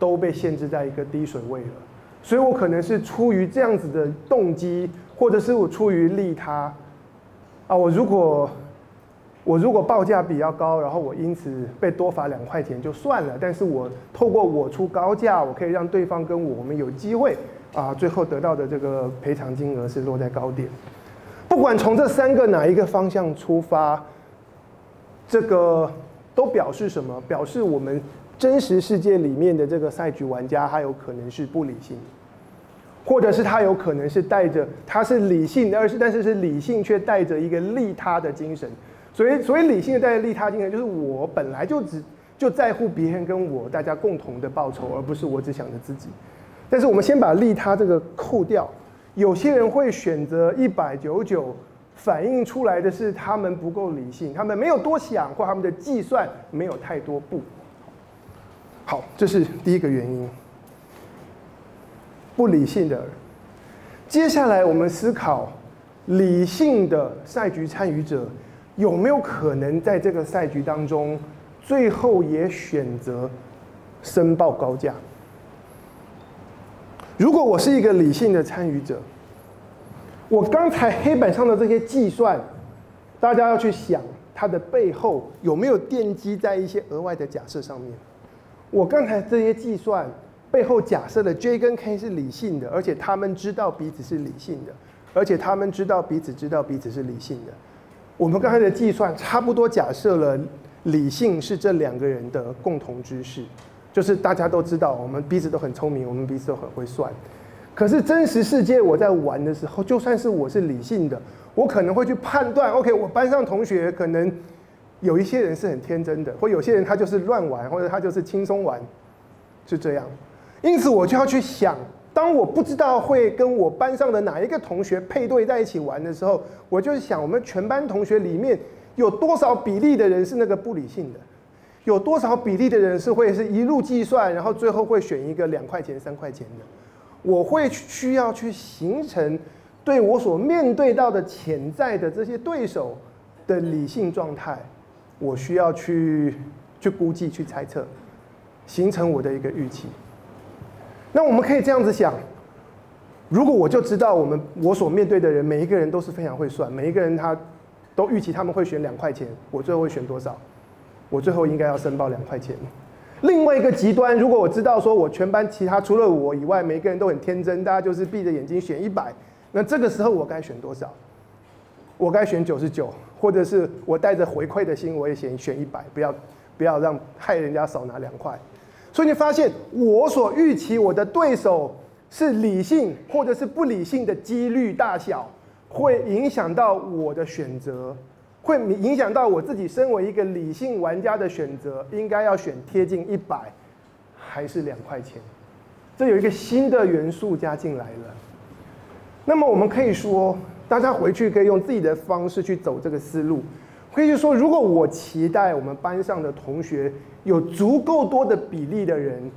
都被限制在一个低水位了，所以我可能是出于这样子的动机，或者是我出于利他啊，我如果我如果报价比较高，然后我因此被多罚两块钱就算了，但是我透过我出高价，我可以让对方跟我们有机会啊，最后得到的这个赔偿金额是落在高点。不管从这三个哪一个方向出发，这个。都表示什么？表示我们真实世界里面的这个赛局玩家，他有可能是不理性，或者是他有可能是带着他是理性，而是但是是理性却带着一个利他的精神。所以，所以理性的带利他精神，就是我本来就只就在乎别人跟我大家共同的报酬，而不是我只想着自己。但是我们先把利他这个扣掉，有些人会选择一百九九。反映出来的是他们不够理性，他们没有多想，或他们的计算没有太多步。好，这是第一个原因。不理性的。接下来我们思考，理性的赛局参与者有没有可能在这个赛局当中，最后也选择申报高价？如果我是一个理性的参与者。我刚才黑板上的这些计算，大家要去想它的背后有没有奠基在一些额外的假设上面。我刚才这些计算背后假设的 J 跟 K 是理性的，而且他们知道彼此是理性的，而且他们知道彼此知道彼此是理性的。我们刚才的计算差不多假设了理性是这两个人的共同知识，就是大家都知道我们彼此都很聪明，我们彼此都很会算。可是真实世界，我在玩的时候，就算是我是理性的，我可能会去判断，OK，我班上同学可能有一些人是很天真的，或有些人他就是乱玩，或者他就是轻松玩，是这样。因此我就要去想，当我不知道会跟我班上的哪一个同学配对在一起玩的时候，我就想，我们全班同学里面有多少比例的人是那个不理性的，有多少比例的人是会是一路计算，然后最后会选一个两块钱、三块钱的。我会需要去形成对我所面对到的潜在的这些对手的理性状态，我需要去去估计、去猜测，形成我的一个预期。那我们可以这样子想：如果我就知道我们我所面对的人每一个人都是非常会算，每一个人他都预期他们会选两块钱，我最后会选多少？我最后应该要申报两块钱。另外一个极端，如果我知道说我全班其他除了我以外，每个人都很天真，大家就是闭着眼睛选一百，那这个时候我该选多少？我该选九十九，或者是我带着回馈的心，我也选选一百，不要不要让害人家少拿两块。所以你发现我所预期我的对手是理性或者是不理性的几率大小，会影响到我的选择，会影响到我自己身为一个理性玩家的选择，应该要选贴近一百还是两块钱？这有一个新的元素加进来了。那么我们可以说，大家回去可以用自己的方式去走这个思路。可以说，如果我期待我们班上的同学有足够多的比例的人，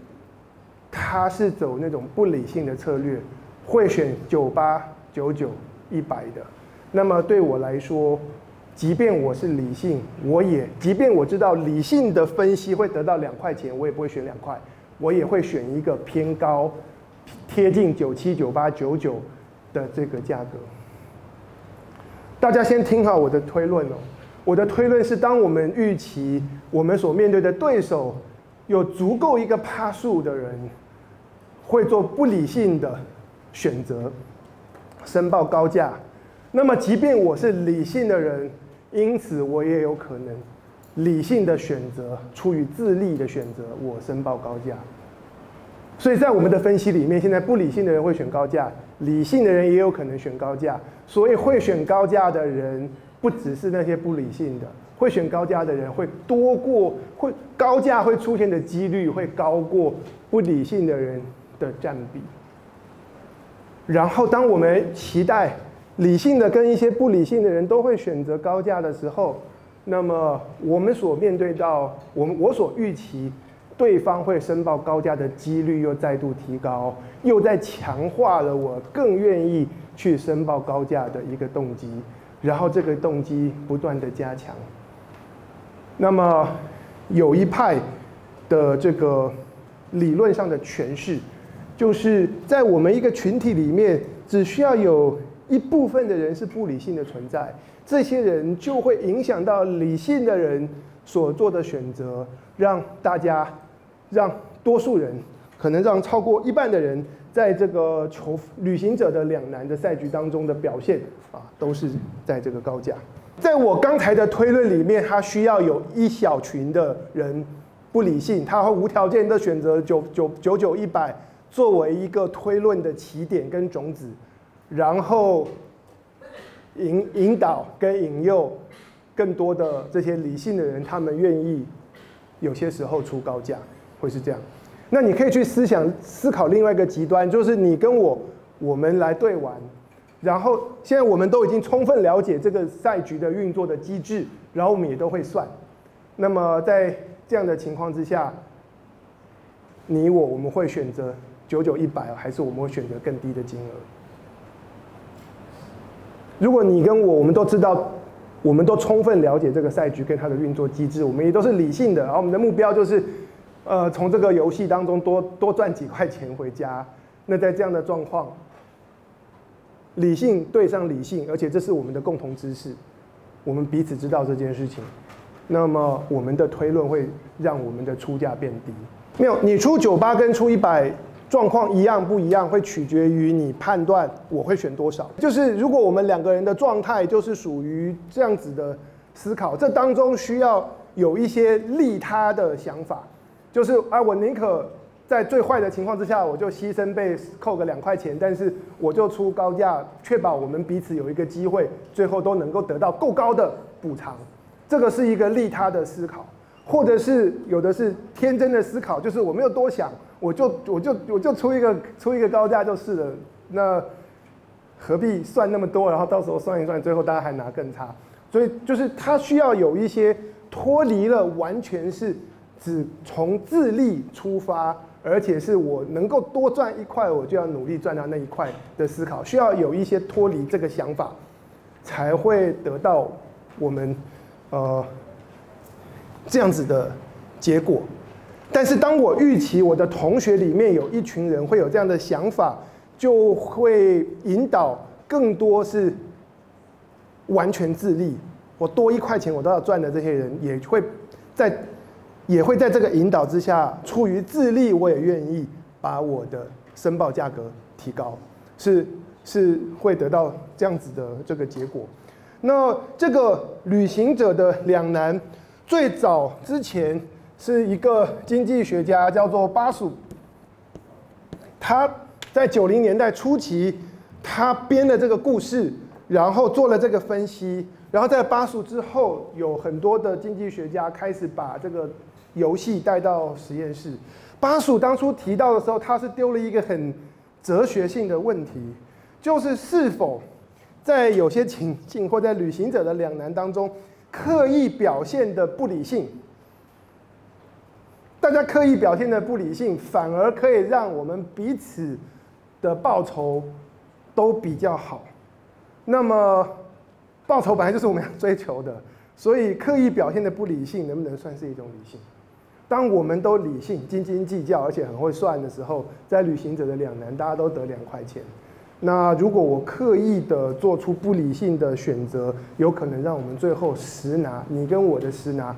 他是走那种不理性的策略，会选九八九九一百的，那么对我来说，即便我是理性，我也即便我知道理性的分析会得到两块钱，我也不会选两块。我也会选一个偏高、贴近九七、九八、九九的这个价格。大家先听好我的推论哦。我的推论是，当我们预期我们所面对的对手有足够一个趴数的人，会做不理性的选择，申报高价。那么，即便我是理性的人，因此我也有可能。理性的选择，出于自利的选择，我申报高价。所以在我们的分析里面，现在不理性的人会选高价，理性的人也有可能选高价。所以会选高价的人，不只是那些不理性的，会选高价的人会多过，会高价会出现的几率会高过不理性的人的占比。然后，当我们期待理性的跟一些不理性的人都会选择高价的时候，那么我们所面对到我们我所预期对方会申报高价的几率又再度提高，又在强化了我更愿意去申报高价的一个动机，然后这个动机不断的加强。那么有一派的这个理论上的诠释，就是在我们一个群体里面，只需要有一部分的人是不理性的存在。这些人就会影响到理性的人所做的选择，让大家，让多数人，可能让超过一半的人，在这个求旅行者的两难的赛局当中的表现啊，都是在这个高价。在我刚才的推论里面，他需要有一小群的人不理性，他会无条件的选择九九九九一百作为一个推论的起点跟种子，然后。引引导跟引诱更多的这些理性的人，他们愿意有些时候出高价，会是这样。那你可以去思想思考另外一个极端，就是你跟我我们来对玩，然后现在我们都已经充分了解这个赛局的运作的机制，然后我们也都会算。那么在这样的情况之下，你我我们会选择九九一百，还是我们会选择更低的金额？如果你跟我，我们都知道，我们都充分了解这个赛局跟它的运作机制，我们也都是理性的，然后我们的目标就是，呃，从这个游戏当中多多赚几块钱回家。那在这样的状况，理性对上理性，而且这是我们的共同知识，我们彼此知道这件事情，那么我们的推论会让我们的出价变低。没有，你出九八跟出一百。状况一样不一样，会取决于你判断我会选多少。就是如果我们两个人的状态就是属于这样子的思考，这当中需要有一些利他的想法，就是啊，我宁可在最坏的情况之下，我就牺牲被扣个两块钱，但是我就出高价，确保我们彼此有一个机会，最后都能够得到够高的补偿。这个是一个利他的思考，或者是有的是天真的思考，就是我没有多想。我就我就我就出一个出一个高价就是了，那何必算那么多？然后到时候算一算，最后大家还拿更差。所以就是他需要有一些脱离了完全是只从自利出发，而且是我能够多赚一块，我就要努力赚到那一块的思考，需要有一些脱离这个想法，才会得到我们呃这样子的结果。但是当我预期我的同学里面有一群人会有这样的想法，就会引导更多是完全自立，我多一块钱我都要赚的这些人，也会在也会在这个引导之下，出于自立，我也愿意把我的申报价格提高，是是会得到这样子的这个结果。那这个旅行者的两难，最早之前。是一个经济学家，叫做巴蜀。他在九零年代初期，他编的这个故事，然后做了这个分析，然后在巴蜀之后，有很多的经济学家开始把这个游戏带到实验室。巴蜀当初提到的时候，他是丢了一个很哲学性的问题，就是是否在有些情境或在旅行者的两难当中，刻意表现的不理性。大家刻意表现的不理性，反而可以让我们彼此的报酬都比较好。那么，报酬本来就是我们要追求的，所以刻意表现的不理性，能不能算是一种理性？当我们都理性、斤斤计较，而且很会算的时候，在旅行者的两难，大家都得两块钱。那如果我刻意的做出不理性的选择，有可能让我们最后十拿，你跟我的十拿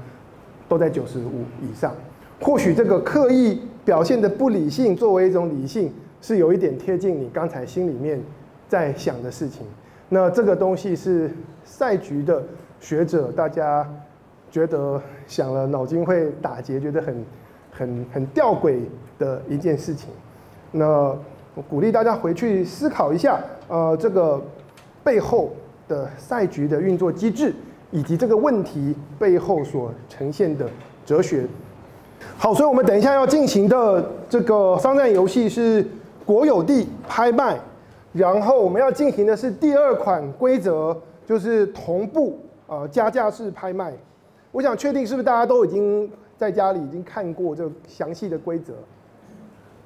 都在九十五以上。或许这个刻意表现的不理性，作为一种理性，是有一点贴近你刚才心里面在想的事情。那这个东西是赛局的学者，大家觉得想了脑筋会打结，觉得很很很吊诡的一件事情。那我鼓励大家回去思考一下，呃，这个背后的赛局的运作机制，以及这个问题背后所呈现的哲学。好，所以我们等一下要进行的这个商战游戏是国有地拍卖，然后我们要进行的是第二款规则，就是同步呃加价式拍卖。我想确定是不是大家都已经在家里已经看过这详细的规则？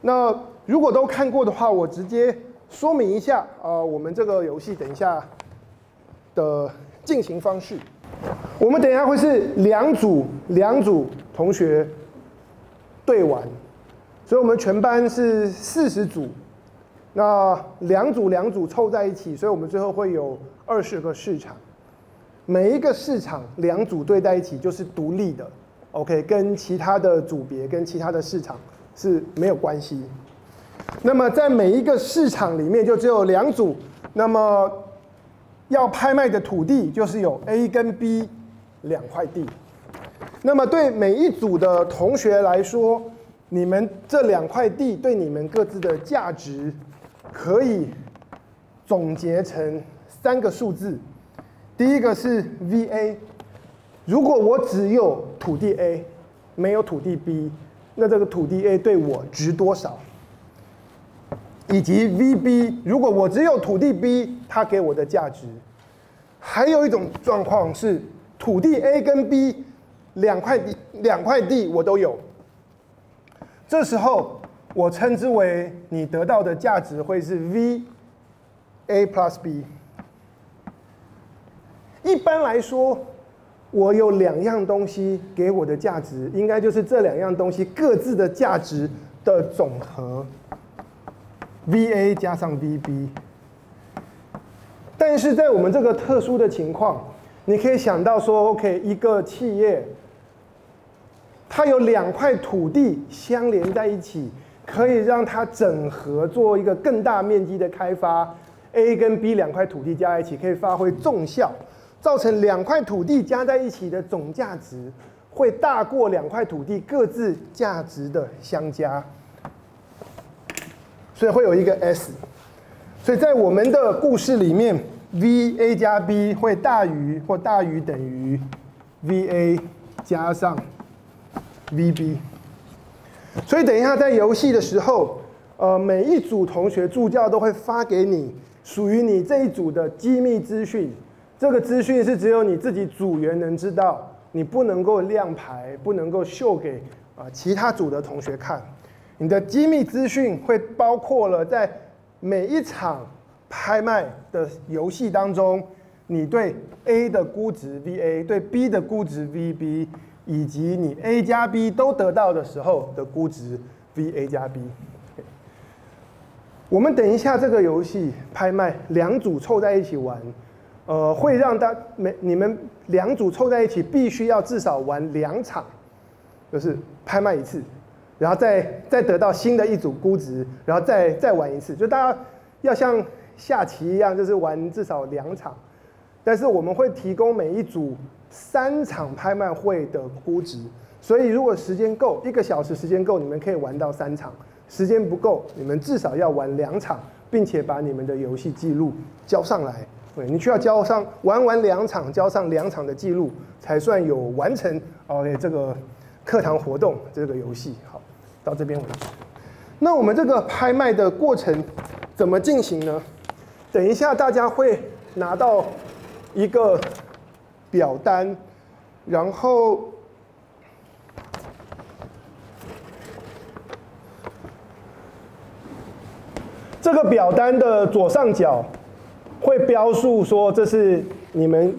那如果都看过的话，我直接说明一下啊，我们这个游戏等一下的进行方式。我们等一下会是两组两组同学。对玩，所以我们全班是四十组，那两组两组凑在一起，所以我们最后会有二十个市场，每一个市场两组对在一起就是独立的，OK，跟其他的组别跟其他的市场是没有关系。那么在每一个市场里面就只有两组，那么要拍卖的土地就是有 A 跟 B 两块地。那么对每一组的同学来说，你们这两块地对你们各自的价值，可以总结成三个数字。第一个是 VA，如果我只有土地 A，没有土地 B，那这个土地 A 对我值多少？以及 VB，如果我只有土地 B，它给我的价值。还有一种状况是土地 A 跟 B。两块地，两块地我都有。这时候我称之为你得到的价值会是 V A plus B。一般来说，我有两样东西给我的价值，应该就是这两样东西各自的价值的总和，V A 加上 V B。但是在我们这个特殊的情况，你可以想到说，OK，一个企业。它有两块土地相连在一起，可以让它整合做一个更大面积的开发。A 跟 B 两块土地加在一起，可以发挥重效，造成两块土地加在一起的总价值会大过两块土地各自价值的相加，所以会有一个 S。所以在我们的故事里面，V A 加 B 会大于或大于等于 V A 加上。VB，所以等一下在游戏的时候，呃，每一组同学助教都会发给你属于你这一组的机密资讯。这个资讯是只有你自己组员能知道，你不能够亮牌，不能够秀给啊其他组的同学看。你的机密资讯会包括了在每一场拍卖的游戏当中，你对 A 的估值 VA，对 B 的估值 VB。以及你 A 加 B 都得到的时候的估值 V A 加 B。我们等一下这个游戏拍卖两组凑在一起玩，呃，会让大每你们两组凑在一起必须要至少玩两场，就是拍卖一次，然后再再得到新的一组估值，然后再再玩一次，就大家要像下棋一样，就是玩至少两场。但是我们会提供每一组。三场拍卖会的估值，所以如果时间够，一个小时时间够，你们可以玩到三场；时间不够，你们至少要玩两场，并且把你们的游戏记录交上来。对，你需要交上玩完两场，交上两场的记录，才算有完成 OK 这个课堂活动这个游戏。好，到这边为止。那我们这个拍卖的过程怎么进行呢？等一下大家会拿到一个表单，然后这个表单的左上角。会标注说这是你们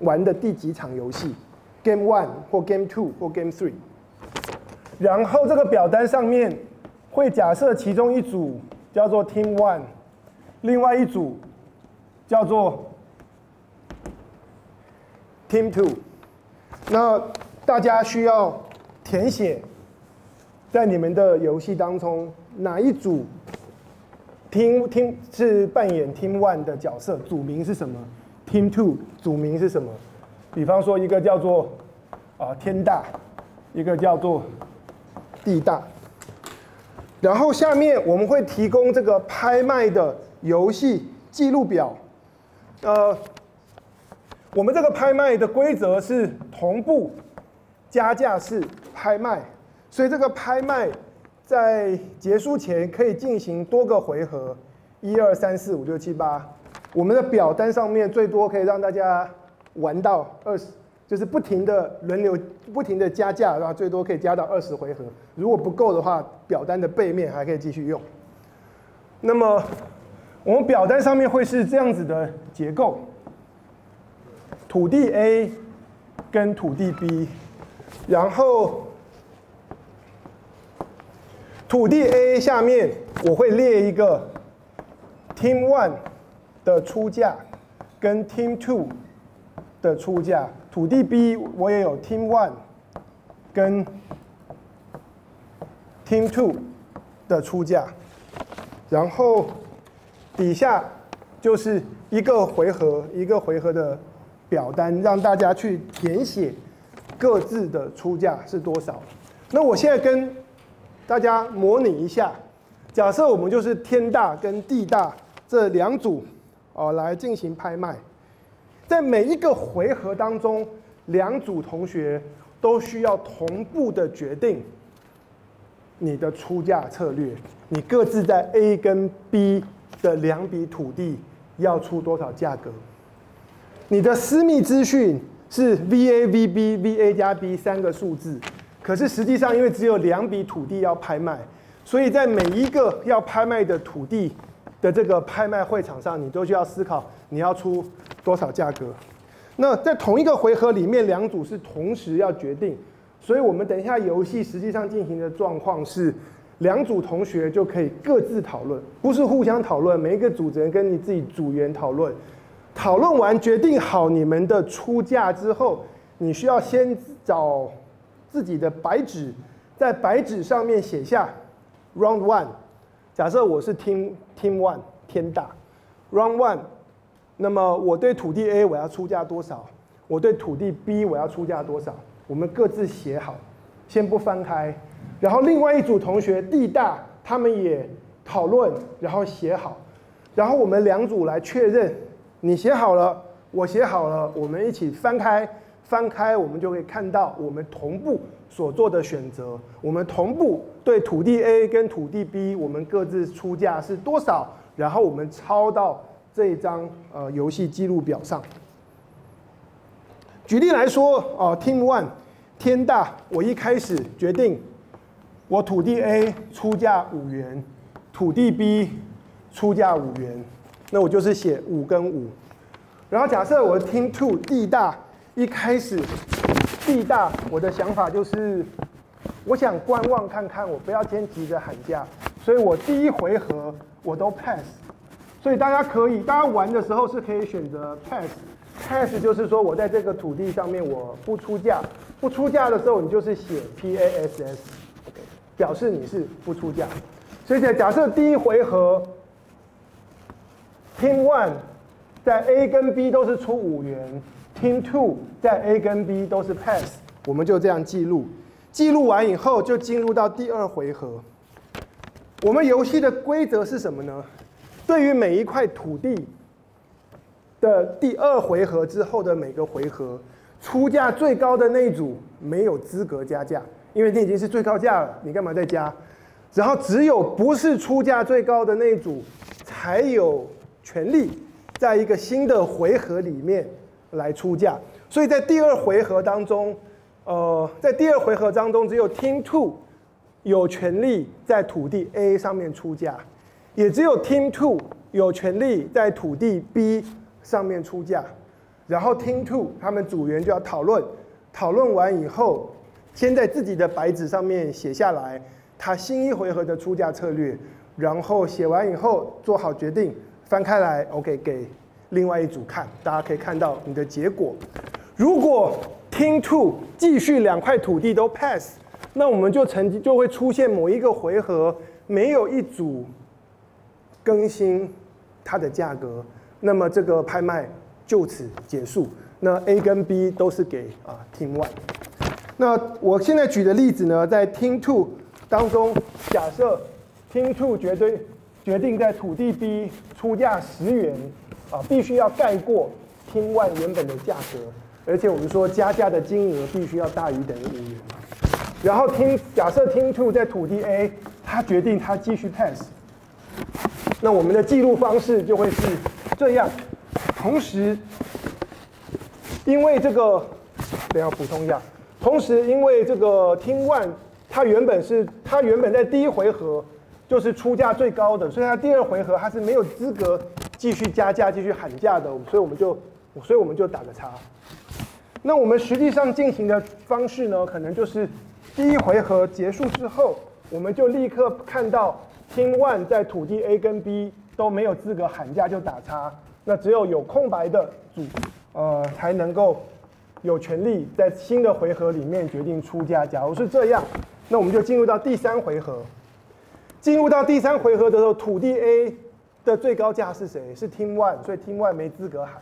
玩的第几场游戏，Game One 或 Game Two 或 Game Three。然后这个表单上面会假设其中一组叫做 Team One，另外一组叫做 Team Two。那大家需要填写在你们的游戏当中哪一组。Team Team 是扮演 Team One 的角色，组名是什么？Team Two 组名是什么？比方说一个叫做啊天大，一个叫做地大。然后下面我们会提供这个拍卖的游戏记录表。呃，我们这个拍卖的规则是同步加价式拍卖，所以这个拍卖。在结束前可以进行多个回合，一二三四五六七八。我们的表单上面最多可以让大家玩到二十，就是不停的轮流、不停的加价，然后最多可以加到二十回合。如果不够的话，表单的背面还可以继续用。那么我们表单上面会是这样子的结构：土地 A 跟土地 B，然后。土地 A 下面我会列一个 Team One 的出价跟 Team Two 的出价，土地 B 我也有 Team One 跟 Team Two 的出价，然后底下就是一个回合一个回合的表单，让大家去填写各自的出价是多少。那我现在跟大家模拟一下，假设我们就是天大跟地大这两组哦来进行拍卖，在每一个回合当中，两组同学都需要同步的决定你的出价策略，你各自在 A 跟 B 的两笔土地要出多少价格，你的私密资讯是 VA、VB、VA 加 B 三个数字。可是实际上，因为只有两笔土地要拍卖，所以在每一个要拍卖的土地的这个拍卖会场上，你都需要思考你要出多少价格。那在同一个回合里面，两组是同时要决定，所以我们等一下游戏实际上进行的状况是，两组同学就可以各自讨论，不是互相讨论，每一个组只能跟你自己组员讨论。讨论完决定好你们的出价之后，你需要先找。自己的白纸，在白纸上面写下 Round One。假设我是 Team Team One 天大 Round One，那么我对土地 A 我要出价多少？我对土地 B 我要出价多少？我们各自写好，先不翻开。然后另外一组同学地大，他们也讨论，然后写好。然后我们两组来确认，你写好了，我写好了，我们一起翻开。翻开，我们就会看到我们同步所做的选择。我们同步对土地 A 跟土地 B，我们各自出价是多少，然后我们抄到这张呃游戏记录表上。举例来说，哦，Team One 天大，我一开始决定我土地 A 出价五元，土地 B 出价五元，那我就是写五跟五。然后假设我 Team Two 地大。一开始地大，我的想法就是，我想观望看看，我不要先急着喊价，所以我第一回合我都 pass。所以大家可以，大家玩的时候是可以选择 pass。pass 就是说我在这个土地上面我不出价，不出价的时候你就是写 P A S S，表示你是不出价。所以假设第一回合 Team One 在 A 跟 B 都是出五元。Team Two 在 A 跟 B 都是 pass，我们就这样记录。记录完以后就进入到第二回合。我们游戏的规则是什么呢？对于每一块土地的第二回合之后的每个回合，出价最高的那一组没有资格加价，因为你已经是最高价了，你干嘛再加？然后只有不是出价最高的那一组才有权利在一个新的回合里面来出价。所以在第二回合当中，呃，在第二回合当中，只有 Team Two 有权利在土地 A 上面出价，也只有 Team Two 有权利在土地 B 上面出价。然后 Team Two 他们组员就要讨论，讨论完以后，先在自己的白纸上面写下来他新一回合的出价策略，然后写完以后做好决定，翻开来 OK 给另外一组看，大家可以看到你的结果。如果 Team Two 继续两块土地都 pass，那我们就成绩就会出现某一个回合没有一组更新它的价格，那么这个拍卖就此结束。那 A 跟 B 都是给啊 Team One。那我现在举的例子呢，在 Team Two 当中，假设 Team Two 绝对决定在土地 B 出价十元，啊，必须要盖过 Team One 原本的价格。而且我们说加价的金额必须要大于等于五元。然后听假设听 two 在土地 A，他决定他继续 pass，那我们的记录方式就会是这样。同时，因为这个，等下补充一下。同时，因为这个听 one，它原本是它原本在第一回合就是出价最高的，所以它第二回合它是没有资格继续加价、继续喊价的。所以我们就，所以我们就打个叉。那我们实际上进行的方式呢，可能就是第一回合结束之后，我们就立刻看到 Team One 在土地 A 跟 B 都没有资格喊价就打叉，那只有有空白的组，呃，才能够有权利在新的回合里面决定出价。假如是这样，那我们就进入到第三回合。进入到第三回合的时候，土地 A 的最高价是谁？是 Team One，所以 Team One 没资格喊。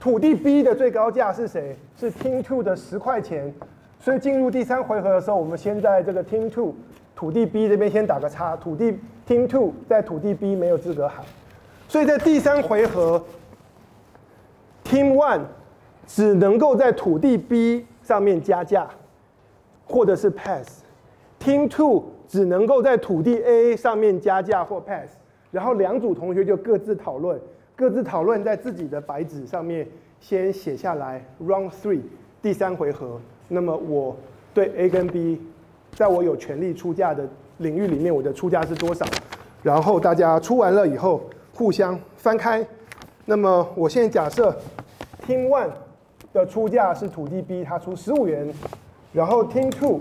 土地 B 的最高价是谁？是 Team Two 的十块钱。所以进入第三回合的时候，我们先在这个 Team Two 土地 B 这边先打个叉。土地 Team Two 在土地 B 没有资格喊。所以在第三回合，Team One 只能够在土地 B 上面加价，或者是 pass。Team Two 只能够在土地 A 上面加价或 pass。然后两组同学就各自讨论。各自讨论，在自己的白纸上面先写下来。Round three，第三回合。那么我对 A 跟 B，在我有权利出价的领域里面，我的出价是多少？然后大家出完了以后，互相翻开。那么我现在假设，Team One 的出价是土地 B，他出十五元。然后 Team Two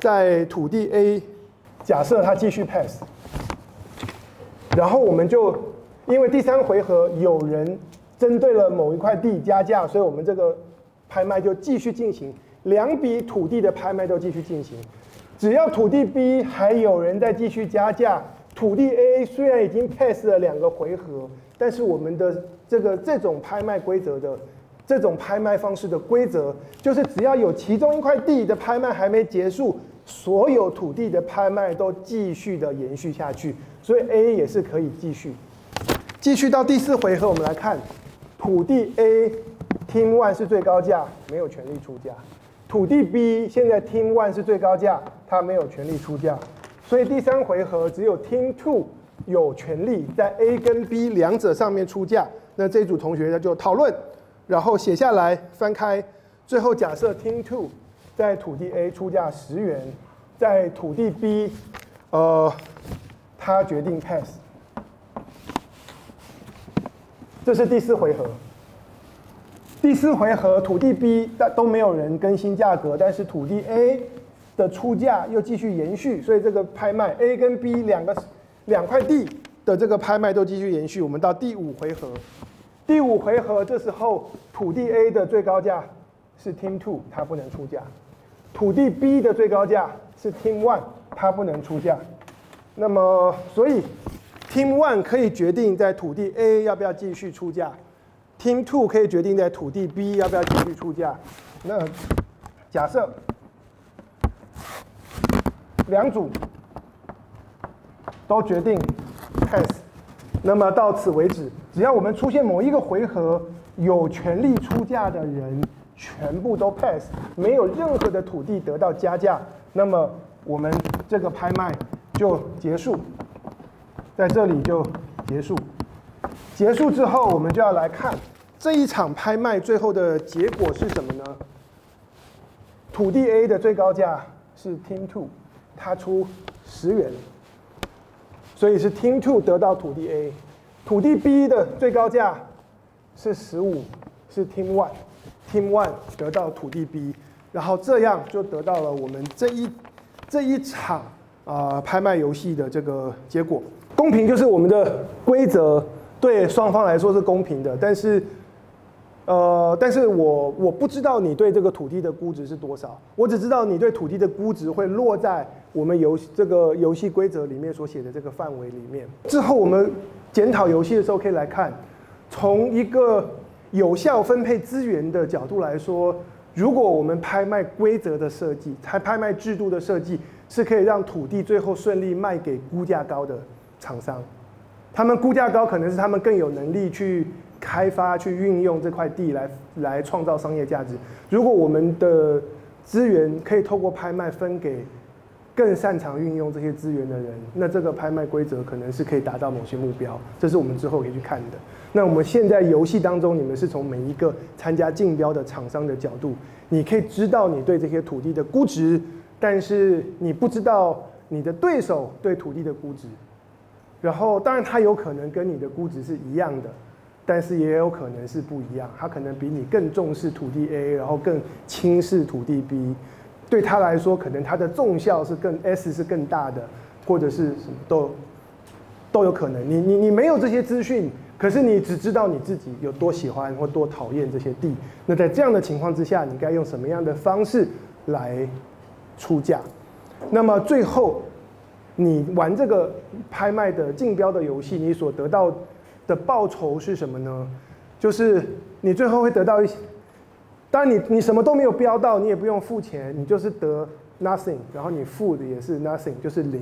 在土地 A，假设他继续 pass。然后我们就。因为第三回合有人针对了某一块地加价，所以我们这个拍卖就继续进行，两笔土地的拍卖都继续进行。只要土地 B 还有人在继续加价，土地 A 虽然已经 pass 了两个回合，但是我们的这个这种拍卖规则的这种拍卖方式的规则，就是只要有其中一块地的拍卖还没结束，所有土地的拍卖都继续的延续下去，所以 A 也是可以继续。继续到第四回合，我们来看土地 A Team One 是最高价，没有权利出价；土地 B 现在 Team One 是最高价，他没有权利出价。所以第三回合只有 Team Two 有权利在 A 跟 B 两者上面出价。那这组同学呢就讨论，然后写下来，翻开。最后假设 Team Two 在土地 A 出价十元，在土地 B，呃，他决定 pass。这是第四回合。第四回合，土地 B 但都没有人更新价格，但是土地 A 的出价又继续延续，所以这个拍卖 A 跟 B 两个两块地的这个拍卖都继续延续。我们到第五回合，第五回合这时候土地 A 的最高价是 Team Two，它不能出价；土地 B 的最高价是 Team One，它不能出价。那么，所以。Team One 可以决定在土地 A 要不要继续出价，Team Two 可以决定在土地 B 要不要继续出价。那假设两组都决定 pass，那么到此为止，只要我们出现某一个回合有权利出价的人全部都 pass，没有任何的土地得到加价，那么我们这个拍卖就结束，在这里就结束。结束之后，我们就要来看这一场拍卖最后的结果是什么呢？土地 A 的最高价是 Team Two，他出十元，所以是 Team Two 得到土地 A。土地 B 的最高价是十五，是 Team One，Team One 得到土地 B，然后这样就得到了我们这一这一场啊拍卖游戏的这个结果。公平就是我们的规则对双方来说是公平的，但是。呃，但是我我不知道你对这个土地的估值是多少，我只知道你对土地的估值会落在我们游这个游戏规则里面所写的这个范围里面。之后我们检讨游戏的时候，可以来看，从一个有效分配资源的角度来说，如果我们拍卖规则的设计，拍拍卖制度的设计，是可以让土地最后顺利卖给估价高的厂商，他们估价高可能是他们更有能力去。开发去运用这块地来来创造商业价值。如果我们的资源可以透过拍卖分给更擅长运用这些资源的人，那这个拍卖规则可能是可以达到某些目标。这是我们之后可以去看的。那我们现在游戏当中，你们是从每一个参加竞标的厂商的角度，你可以知道你对这些土地的估值，但是你不知道你的对手对土地的估值。然后，当然他有可能跟你的估值是一样的。但是也有可能是不一样，他可能比你更重视土地 A，然后更轻视土地 B，对他来说，可能他的重效是更 S 是更大的，或者是什么都都有可能。你你你没有这些资讯，可是你只知道你自己有多喜欢或多讨厌这些地。那在这样的情况之下，你该用什么样的方式来出价？那么最后，你玩这个拍卖的竞标的游戏，你所得到。的报酬是什么呢？就是你最后会得到一些，当然你你什么都没有标到，你也不用付钱，你就是得 nothing，然后你付的也是 nothing，就是零。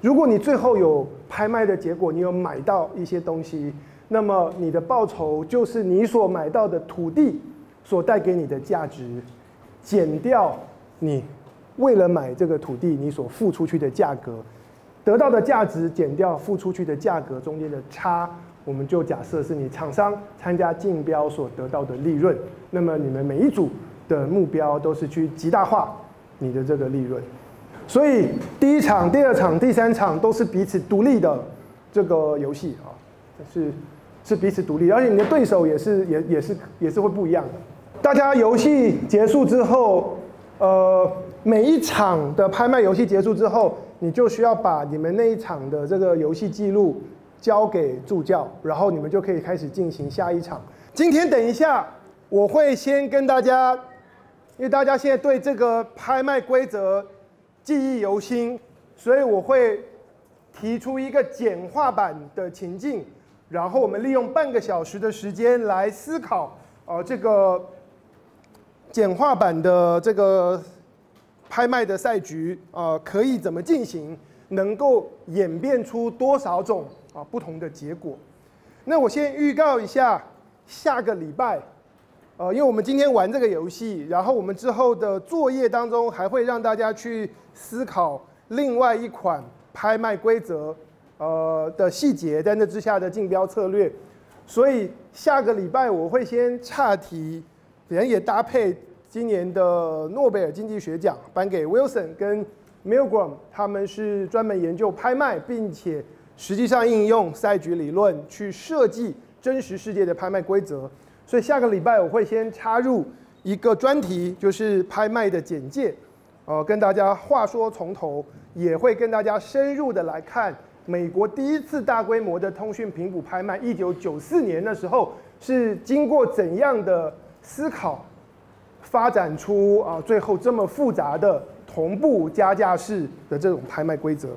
如果你最后有拍卖的结果，你有买到一些东西，那么你的报酬就是你所买到的土地所带给你的价值，减掉你为了买这个土地你所付出去的价格，得到的价值减掉付出去的价格中间的差。我们就假设是你厂商参加竞标所得到的利润，那么你们每一组的目标都是去极大化你的这个利润，所以第一场、第二场、第三场都是彼此独立的这个游戏啊，是是彼此独立，而且你的对手也是也也是也是会不一样的。大家游戏结束之后，呃，每一场的拍卖游戏结束之后，你就需要把你们那一场的这个游戏记录。交给助教，然后你们就可以开始进行下一场。今天等一下，我会先跟大家，因为大家现在对这个拍卖规则记忆犹新，所以我会提出一个简化版的情境，然后我们利用半个小时的时间来思考，呃，这个简化版的这个拍卖的赛局，呃，可以怎么进行，能够演变出多少种。啊，不同的结果。那我先预告一下，下个礼拜，呃，因为我们今天玩这个游戏，然后我们之后的作业当中还会让大家去思考另外一款拍卖规则，呃的细节，在那之下的竞标策略。所以下个礼拜我会先岔题，人也搭配今年的诺贝尔经济学奖颁给 Wilson 跟 Milgram，他们是专门研究拍卖，并且。实际上应用赛局理论去设计真实世界的拍卖规则，所以下个礼拜我会先插入一个专题，就是拍卖的简介，呃，跟大家话说从头，也会跟大家深入的来看美国第一次大规模的通讯频谱拍卖，一九九四年的时候是经过怎样的思考，发展出啊最后这么复杂的同步加价式的这种拍卖规则。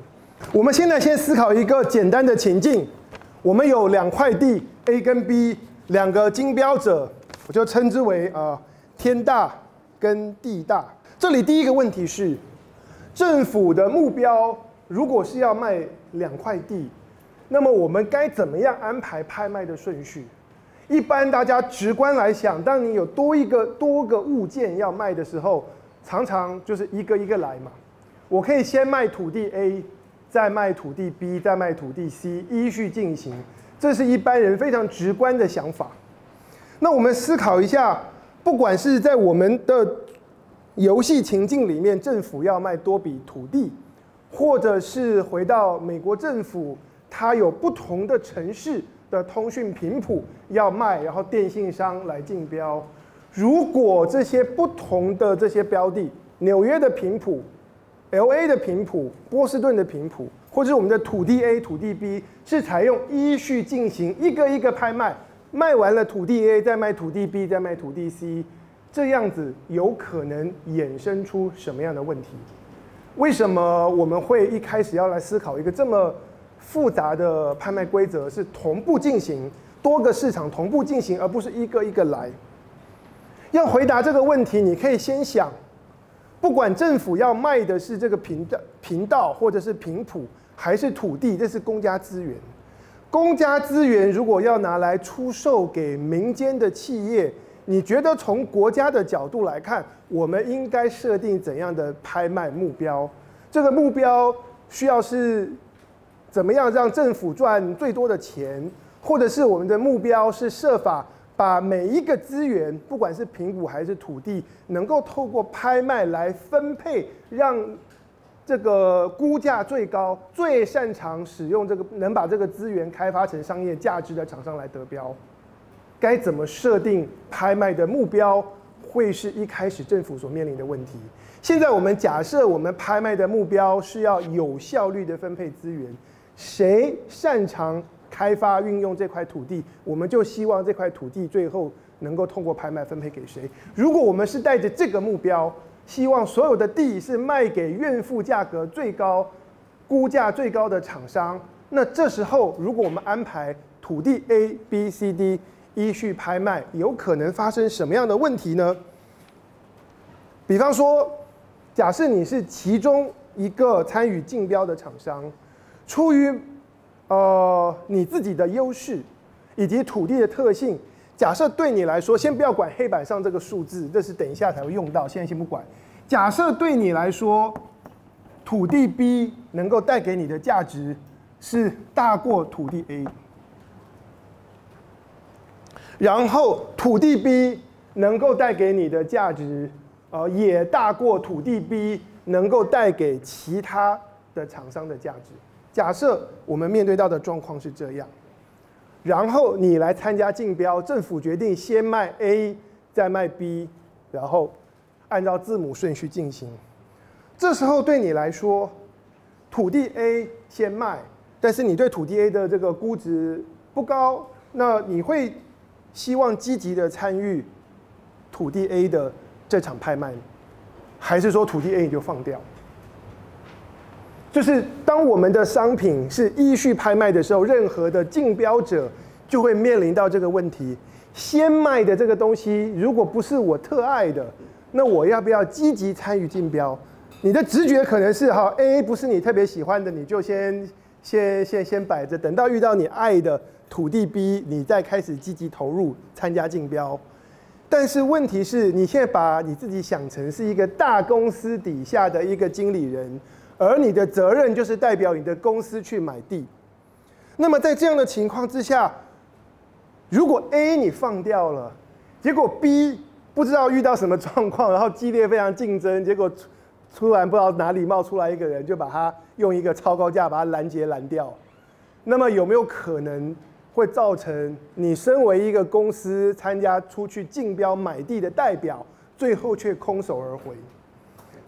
我们现在先思考一个简单的情境：我们有两块地 A 跟 B，两个竞标者，我就称之为啊天大跟地大。这里第一个问题是，政府的目标如果是要卖两块地，那么我们该怎么样安排拍卖的顺序？一般大家直观来想，当你有多一个多个物件要卖的时候，常常就是一个一个来嘛。我可以先卖土地 A，再卖土地 B，再卖土地 C，依序进行。这是一般人非常直观的想法。那我们思考一下，不管是在我们的游戏情境里面，政府要卖多笔土地，或者是回到美国政府，它有不同的城市的通讯频谱要卖，然后电信商来竞标。如果这些不同的这些标的，纽约的频谱、L A 的频谱、波士顿的频谱，或者我们的土地 A、土地 B，是采用依序进行一个一个拍卖，卖完了土地 A，再卖土地 B，再卖土地 C，这样子有可能衍生出什么样的问题？为什么我们会一开始要来思考一个这么复杂的拍卖规则，是同步进行多个市场同步进行，而不是一个一个来？要回答这个问题，你可以先想，不管政府要卖的是这个频道、频道或者是频谱，还是土地，这是公家资源。公家资源如果要拿来出售给民间的企业，你觉得从国家的角度来看，我们应该设定怎样的拍卖目标？这个目标需要是怎么样让政府赚最多的钱，或者是我们的目标是设法？把每一个资源，不管是平谷还是土地，能够透过拍卖来分配，让这个估价最高、最擅长使用这个、能把这个资源开发成商业价值的厂商来得标。该怎么设定拍卖的目标，会是一开始政府所面临的问题。现在我们假设我们拍卖的目标是要有效率的分配资源，谁擅长？开发运用这块土地，我们就希望这块土地最后能够通过拍卖分配给谁？如果我们是带着这个目标，希望所有的地是卖给愿付价格最高、估价最高的厂商，那这时候如果我们安排土地 A、B、C、D 依序拍卖，有可能发生什么样的问题呢？比方说，假设你是其中一个参与竞标的厂商，出于呃，你自己的优势以及土地的特性，假设对你来说，先不要管黑板上这个数字，这是等一下才会用到，现在先不管。假设对你来说，土地 B 能够带给你的价值是大过土地 A，然后土地 B 能够带给你的价值，呃，也大过土地 B 能够带给其他的厂商的价值。假设我们面对到的状况是这样，然后你来参加竞标，政府决定先卖 A，再卖 B，然后按照字母顺序进行。这时候对你来说，土地 A 先卖，但是你对土地 A 的这个估值不高，那你会希望积极的参与土地 A 的这场拍卖，还是说土地 A 你就放掉？就是当我们的商品是依序拍卖的时候，任何的竞标者就会面临到这个问题：先卖的这个东西，如果不是我特爱的，那我要不要积极参与竞标？你的直觉可能是哈 A 不是你特别喜欢的，你就先先先先摆着，等到遇到你爱的土地 B，你再开始积极投入参加竞标。但是问题是你现在把你自己想成是一个大公司底下的一个经理人。而你的责任就是代表你的公司去买地。那么在这样的情况之下，如果 A 你放掉了，结果 B 不知道遇到什么状况，然后激烈非常竞争，结果突然不知道哪里冒出来一个人，就把他用一个超高价把他拦截拦掉。那么有没有可能会造成你身为一个公司参加出去竞标买地的代表，最后却空手而回？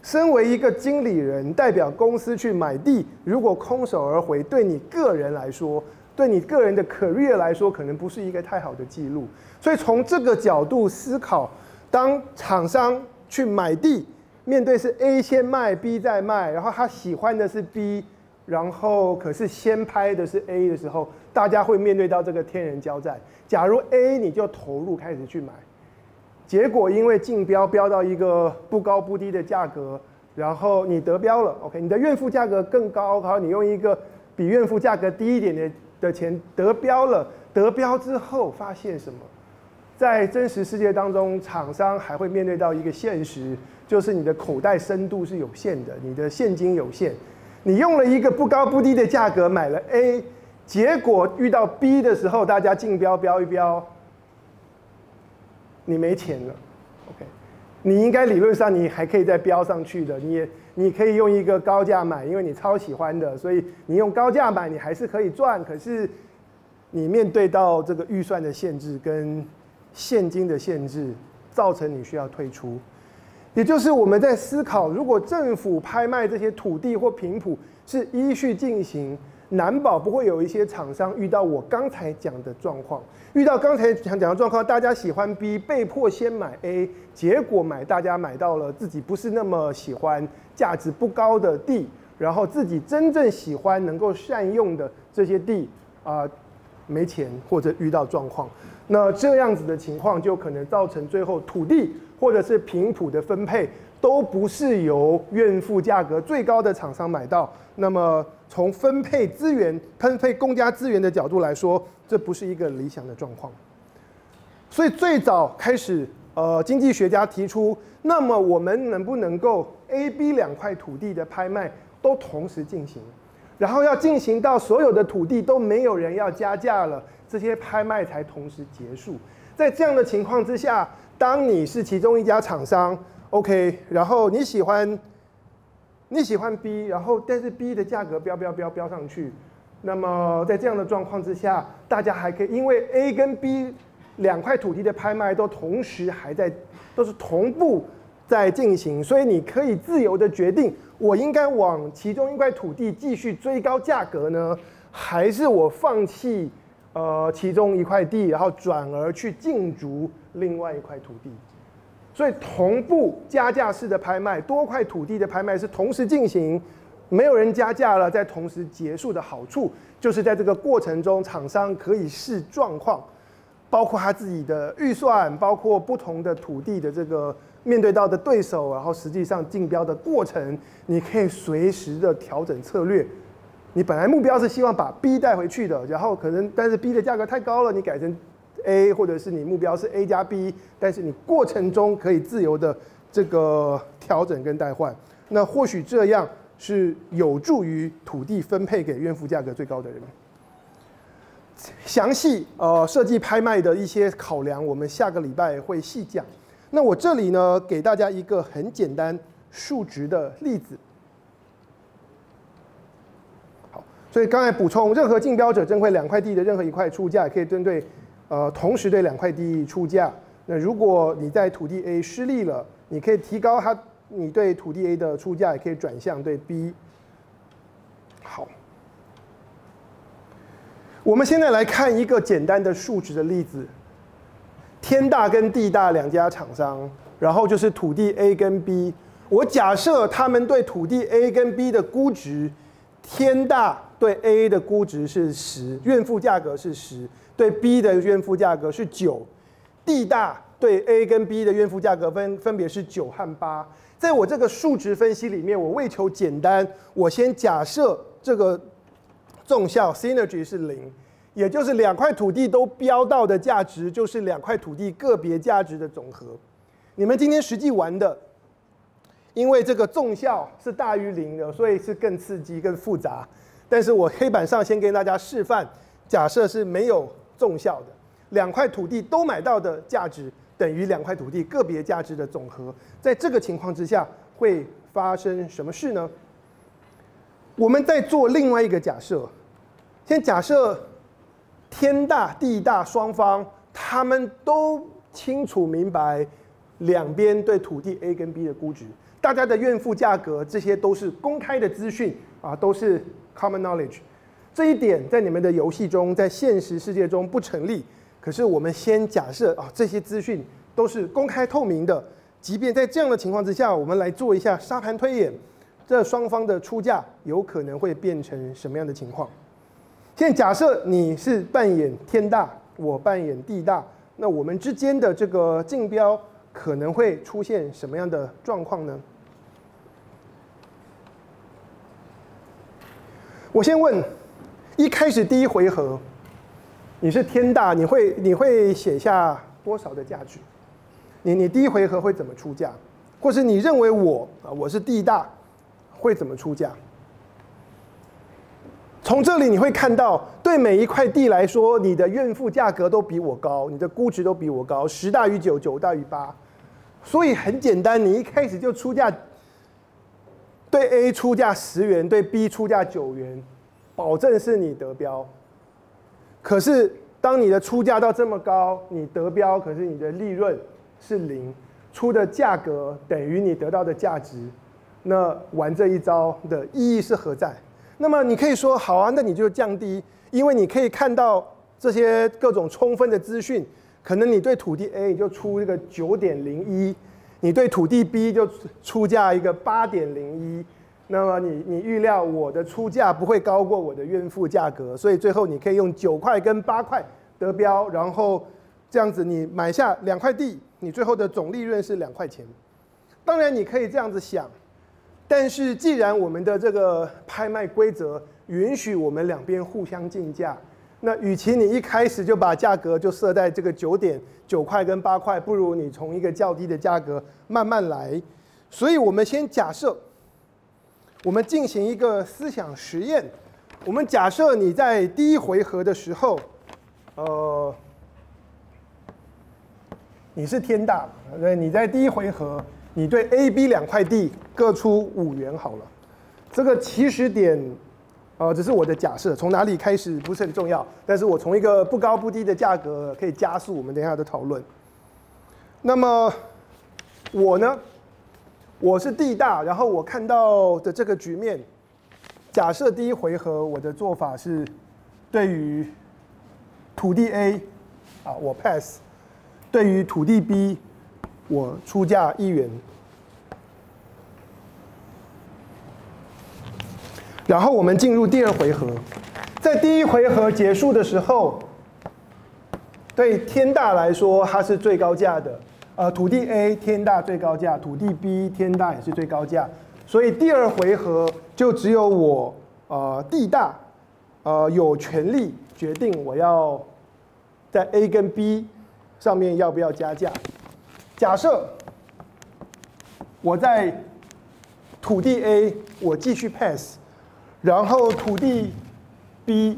身为一个经理人，代表公司去买地，如果空手而回，对你个人来说，对你个人的 career 来说，可能不是一个太好的记录。所以从这个角度思考，当厂商去买地，面对是 A 先卖，B 再卖，然后他喜欢的是 B，然后可是先拍的是 A 的时候，大家会面对到这个天人交战。假如 A 你就投入开始去买。结果因为竞标标到一个不高不低的价格，然后你得标了，OK，你的怨妇价格更高，然后，你用一个比怨妇价格低一点的的钱得标了，得标之后发现什么？在真实世界当中，厂商还会面对到一个现实，就是你的口袋深度是有限的，你的现金有限，你用了一个不高不低的价格买了 A，结果遇到 B 的时候，大家竞标标一标，你没钱了，OK，你应该理论上你还可以再标上去的，你也你可以用一个高价买，因为你超喜欢的，所以你用高价买，你还是可以赚，可是你面对到这个预算的限制跟现金的限制造成你需要退出，也就是我们在思考，如果政府拍卖这些土地或平埔是依序进行，难保不会有一些厂商遇到我刚才讲的状况，遇到刚才想讲的状况，大家喜欢 B，被迫先买 A，结果买大家买到了自己不是那么喜欢、价值不高的地，然后自己真正喜欢、能够善用的这些地啊，没钱或者遇到状况。那这样子的情况就可能造成最后土地或者是平埔的分配都不是由怨妇价格最高的厂商买到。那么从分配资源、分配公家资源的角度来说，这不是一个理想的状况。所以最早开始，呃，经济学家提出，那么我们能不能够 A、B 两块土地的拍卖都同时进行，然后要进行到所有的土地都没有人要加价了？这些拍卖才同时结束。在这样的情况之下，当你是其中一家厂商，OK，然后你喜欢你喜欢 B，然后但是 B 的价格飙飙飙飙上去，那么在这样的状况之下，大家还可以因为 A 跟 B 两块土地的拍卖都同时还在都是同步在进行，所以你可以自由的决定，我应该往其中一块土地继续追高价格呢，还是我放弃？呃，其中一块地，然后转而去竞逐另外一块土地，所以同步加价式的拍卖，多块土地的拍卖是同时进行，没有人加价了，在同时结束的好处，就是在这个过程中，厂商可以视状况，包括他自己的预算，包括不同的土地的这个面对到的对手，然后实际上竞标的过程，你可以随时的调整策略。你本来目标是希望把 B 带回去的，然后可能但是 B 的价格太高了，你改成 A，或者是你目标是 A 加 B，但是你过程中可以自由的这个调整跟代换，那或许这样是有助于土地分配给怨妇价格最高的人。详细呃设计拍卖的一些考量，我们下个礼拜会细讲。那我这里呢给大家一个很简单数值的例子。所以刚才补充，任何竞标者针对两块地的任何一块出价，可以针对，呃，同时对两块地出价。那如果你在土地 A 失利了，你可以提高它，你对土地 A 的出价也可以转向对 B。好，我们现在来看一个简单的数值的例子：天大跟地大两家厂商，然后就是土地 A 跟 B。我假设他们对土地 A 跟 B 的估值，天大。对 A 的估值是十，怨妇价格是十；对 B 的怨妇价格是九。地大对 A 跟 B 的怨妇价格分分别是九和八。在我这个数值分析里面，我为求简单，我先假设这个纵效 synergy 是零，也就是两块土地都标到的价值就是两块土地个别价值的总和。你们今天实际玩的，因为这个纵效是大于零的，所以是更刺激、更复杂。但是我黑板上先跟大家示范，假设是没有重效的，两块土地都买到的价值等于两块土地个别价值的总和，在这个情况之下会发生什么事呢？我们再做另外一个假设，先假设天大地大双方他们都清楚明白两边对土地 A 跟 B 的估值，大家的怨妇价格这些都是公开的资讯啊，都是。Common knowledge，这一点在你们的游戏中，在现实世界中不成立。可是我们先假设啊，这些资讯都是公开透明的。即便在这样的情况之下，我们来做一下沙盘推演，这双方的出价有可能会变成什么样的情况？现在假设你是扮演天大，我扮演地大，那我们之间的这个竞标可能会出现什么样的状况呢？我先问，一开始第一回合，你是天大，你会你会写下多少的价值？你你第一回合会怎么出价？或是你认为我啊我是地大，会怎么出价？从这里你会看到，对每一块地来说，你的怨妇价格都比我高，你的估值都比我高，十大于九，九大于八，所以很简单，你一开始就出价，对 A 出价十元，对 B 出价九元，保证是你得标。可是当你的出价到这么高，你得标，可是你的利润是零，出的价格等于你得到的价值，那玩这一招的意义是何在？那么你可以说好啊，那你就降低，因为你可以看到这些各种充分的资讯，可能你对土地 A 就出一个九点零一，你对土地 B 就出价一个八点零一，那么你你预料我的出价不会高过我的怨妇价格，所以最后你可以用九块跟八块得标，然后这样子你买下两块地，你最后的总利润是两块钱。当然你可以这样子想。但是，既然我们的这个拍卖规则允许我们两边互相竞价，那与其你一开始就把价格就设在这个九点九块跟八块，不如你从一个较低的价格慢慢来。所以，我们先假设，我们进行一个思想实验。我们假设你在第一回合的时候，呃，你是天大，对，你在第一回合。你对 A、B 两块地各出五元好了，这个起始点，呃，只是我的假设，从哪里开始不是很重要，但是我从一个不高不低的价格可以加速我们等下的讨论。那么我呢，我是地大，然后我看到的这个局面，假设第一回合我的做法是，对于土地 A，啊，我 pass，对于土地 B。我出价一元，然后我们进入第二回合，在第一回合结束的时候，对天大来说它是最高价的，呃，土地 A 天大最高价，土地 B 天大也是最高价，所以第二回合就只有我呃地大，呃有权利决定我要在 A 跟 B 上面要不要加价。假设我在土地 A，我继续 pass，然后土地 B，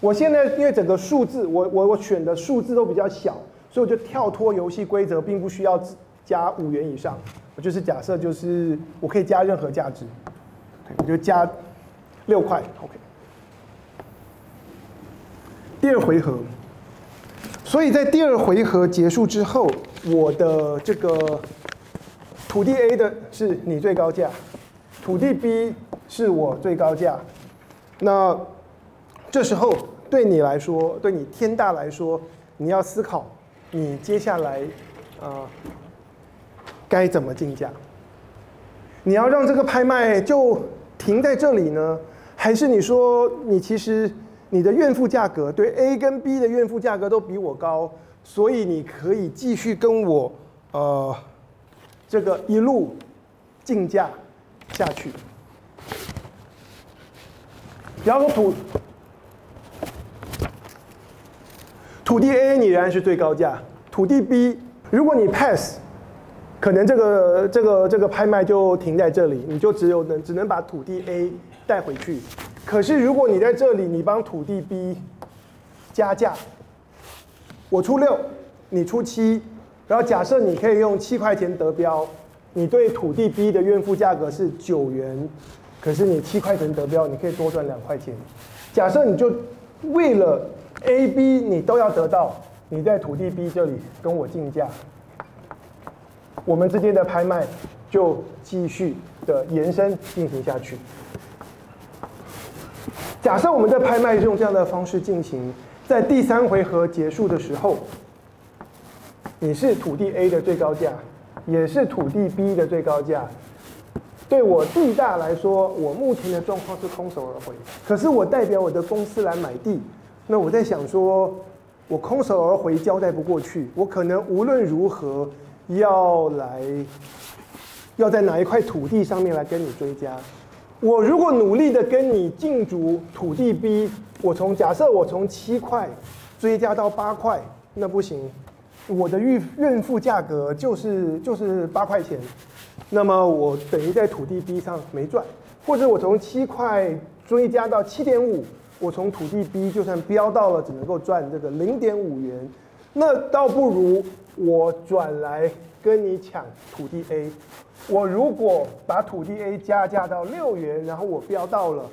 我现在因为整个数字，我我我选的数字都比较小，所以我就跳脱游戏规则，并不需要加五元以上。我就是假设，就是我可以加任何价值，我就加六块，OK。第二回合。所以在第二回合结束之后，我的这个土地 A 的是你最高价，土地 B 是我最高价。那这时候对你来说，对你天大来说，你要思考，你接下来啊该怎么竞价？你要让这个拍卖就停在这里呢，还是你说你其实？你的怨妇价格对 A 跟 B 的怨妇价格都比我高，所以你可以继续跟我呃这个一路竞价下去。然后土土地 A 你仍然是最高价，土地 B 如果你 pass，可能这个这个这个拍卖就停在这里，你就只有能只能把土地 A 带回去。可是，如果你在这里，你帮土地 B 加价，我出六，你出七，然后假设你可以用七块钱得标，你对土地 B 的怨妇价格是九元，可是你七块钱得标，你可以多赚两块钱。假设你就为了 A、B 你都要得到，你在土地 B 这里跟我竞价，我们之间的拍卖就继续的延伸进行下去。假设我们在拍卖用这样的方式进行，在第三回合结束的时候，你是土地 A 的最高价，也是土地 B 的最高价。对我地大来说，我目前的状况是空手而回。可是我代表我的公司来买地，那我在想说，我空手而回交代不过去，我可能无论如何要来，要在哪一块土地上面来跟你追加。我如果努力的跟你竞逐土地 B，我从假设我从七块追加到八块，那不行，我的预孕妇价格就是就是八块钱，那么我等于在土地 B 上没赚，或者我从七块追加到七点五，我从土地 B 就算飙到了，只能够赚这个零点五元，那倒不如我转来跟你抢土地 A。我如果把土地 A 加价到六元，然后我标到了，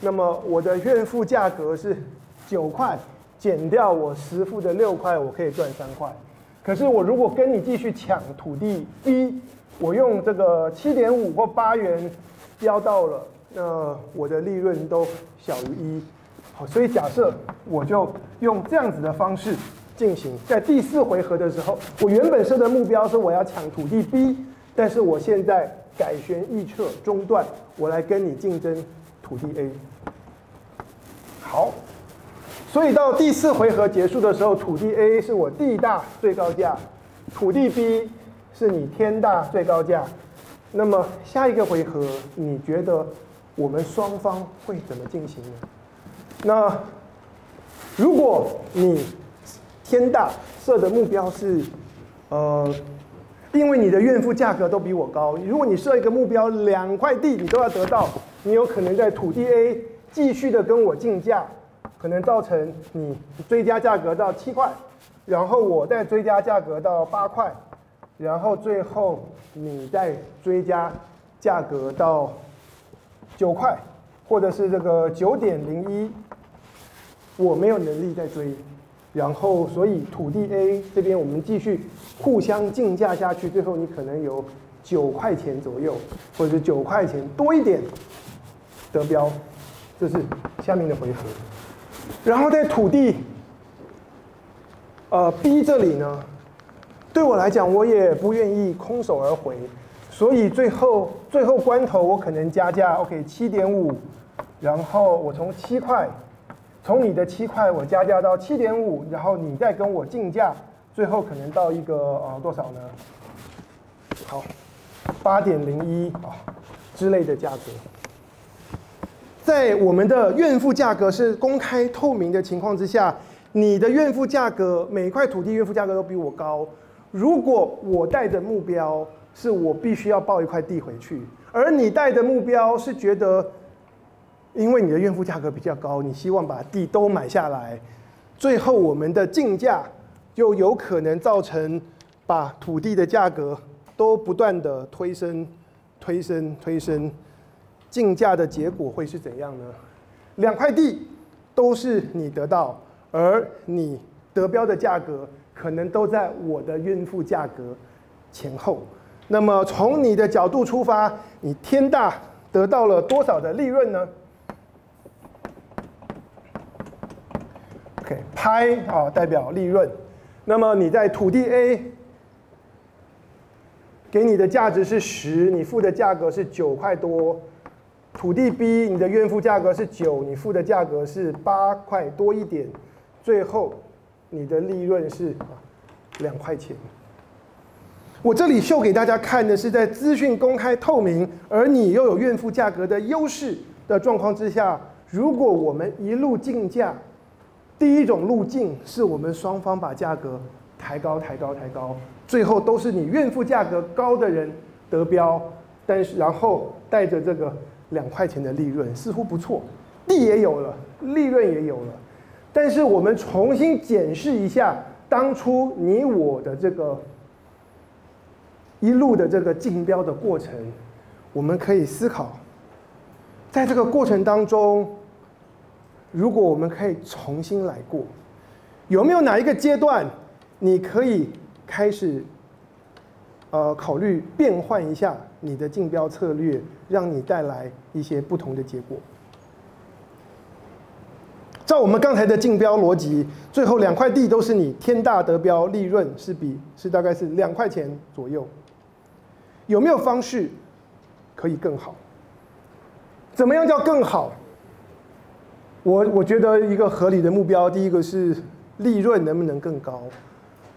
那么我的怨妇价格是九块，减掉我实付的六块，我可以赚三块。可是我如果跟你继续抢土地 B，我用这个七点五或八元标到了，那我的利润都小于一。好，所以假设我就用这样子的方式进行，在第四回合的时候，我原本设的目标是我要抢土地 B。但是我现在改弦易辙，中断，我来跟你竞争土地 A。好，所以到第四回合结束的时候，土地 A 是我地大最高价，土地 B 是你天大最高价。那么下一个回合，你觉得我们双方会怎么进行呢？那如果你天大设的目标是，呃。因为你的怨妇价格都比我高，如果你设一个目标，两块地你都要得到，你有可能在土地 A 继续的跟我竞价，可能造成你追加价格到七块，然后我再追加价格到八块，然后最后你再追加价格到九块，或者是这个九点零一，我没有能力再追。然后，所以土地 A 这边我们继续互相竞价下去，最后你可能有九块钱左右，或者是九块钱多一点得标，这是下面的回合。然后在土地呃 B 这里呢，对我来讲我也不愿意空手而回，所以最后最后关头我可能加价，OK 七点五，然后我从七块。从你的七块我加价到七点五，然后你再跟我竞价，最后可能到一个呃多少呢？好，八点零一啊之类的价格。在我们的怨妇价格是公开透明的情况之下，你的怨妇价格每一块土地怨妇价格都比我高。如果我带的目标是我必须要抱一块地回去，而你带的目标是觉得。因为你的怨妇价格比较高，你希望把地都买下来，最后我们的竞价就有可能造成把土地的价格都不断的推升、推升、推升，竞价的结果会是怎样呢？两块地都是你得到，而你得标的价格可能都在我的怨妇价格前后。那么从你的角度出发，你天大得到了多少的利润呢？OK，？拍啊，代表利润。那么你在土地 A 给你的价值是十，你付的价格是九块多。土地 B 你的怨付价格是九，你付的价格是八块多一点。最后你的利润是两块钱。我这里秀给大家看的是在资讯公开透明，而你又有怨付价格的优势的状况之下，如果我们一路竞价。第一种路径是我们双方把价格抬高、抬高、抬高，最后都是你怨妇价格高的人得标，但是然后带着这个两块钱的利润似乎不错，地也有了，利润也有了，但是我们重新检视一下当初你我的这个一路的这个竞标的过程，我们可以思考，在这个过程当中。如果我们可以重新来过，有没有哪一个阶段你可以开始，呃，考虑变换一下你的竞标策略，让你带来一些不同的结果？照我们刚才的竞标逻辑，最后两块地都是你天大得标，利润是比是大概是两块钱左右。有没有方式可以更好？怎么样叫更好？我我觉得一个合理的目标，第一个是利润能不能更高，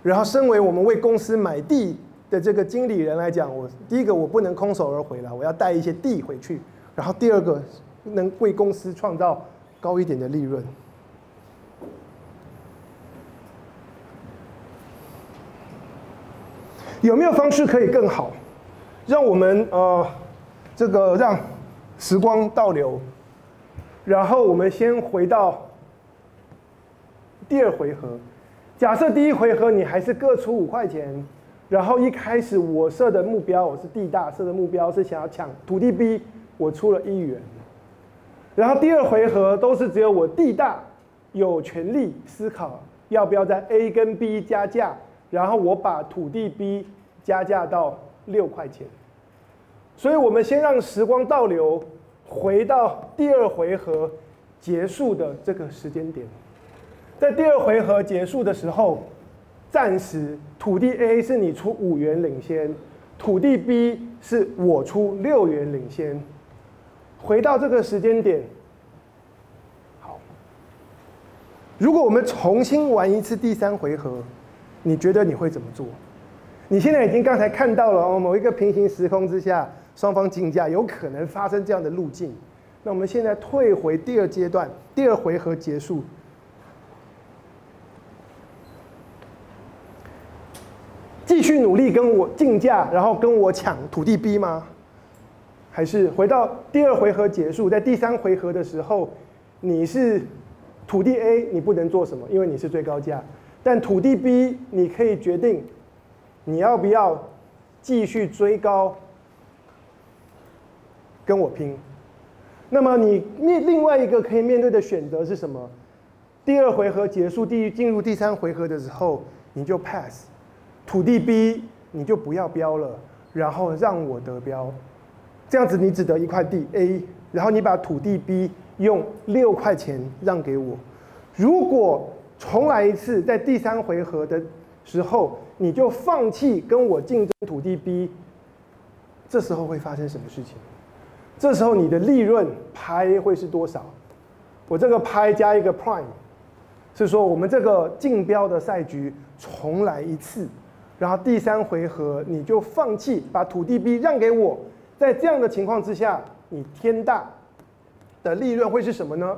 然后身为我们为公司买地的这个经理人来讲，我第一个我不能空手而回了，我要带一些地回去，然后第二个能为公司创造高一点的利润。有没有方式可以更好，让我们呃这个让时光倒流，然后我们先回到第二回合。假设第一回合你还是各出五块钱，然后一开始我设的目标我是地大设的目标是想要抢土地 B，我出了一元，然后第二回合都是只有我地大有权利思考要不要在 A 跟 B 加价。然后我把土地 B 加价到六块钱，所以我们先让时光倒流，回到第二回合结束的这个时间点，在第二回合结束的时候，暂时土地 A 是你出五元领先，土地 B 是我出六元领先，回到这个时间点，好，如果我们重新玩一次第三回合。你觉得你会怎么做？你现在已经刚才看到了哦，某一个平行时空之下，双方竞价有可能发生这样的路径。那我们现在退回第二阶段，第二回合结束，继续努力跟我竞价，然后跟我抢土地 B 吗？还是回到第二回合结束，在第三回合的时候，你是土地 A，你不能做什么，因为你是最高价。但土地 B，你可以决定你要不要继续追高跟我拼。那么你面另外一个可以面对的选择是什么？第二回合结束，第进入第三回合的时候，你就 pass，土地 B 你就不要标了，然后让我得标，这样子你只得一块地 A，然后你把土地 B 用六块钱让给我，如果。重来一次，在第三回合的时候，你就放弃跟我竞争土地 B，这时候会发生什么事情？这时候你的利润拍会是多少？我这个拍加一个 Prime，是说我们这个竞标的赛局重来一次，然后第三回合你就放弃把土地 B 让给我，在这样的情况之下，你天大的利润会是什么呢？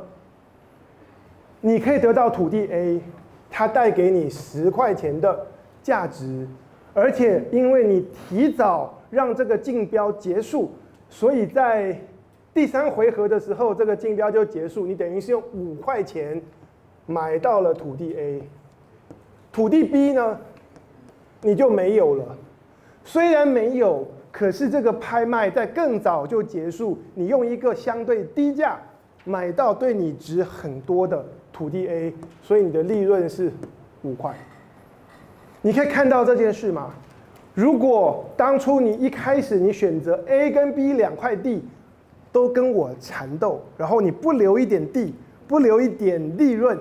你可以得到土地 A，它带给你十块钱的价值，而且因为你提早让这个竞标结束，所以在第三回合的时候，这个竞标就结束。你等于是用五块钱买到了土地 A，土地 B 呢，你就没有了。虽然没有，可是这个拍卖在更早就结束，你用一个相对低价买到对你值很多的。土地 A，所以你的利润是五块。你可以看到这件事吗？如果当初你一开始你选择 A 跟 B 两块地都跟我缠斗，然后你不留一点地，不留一点利润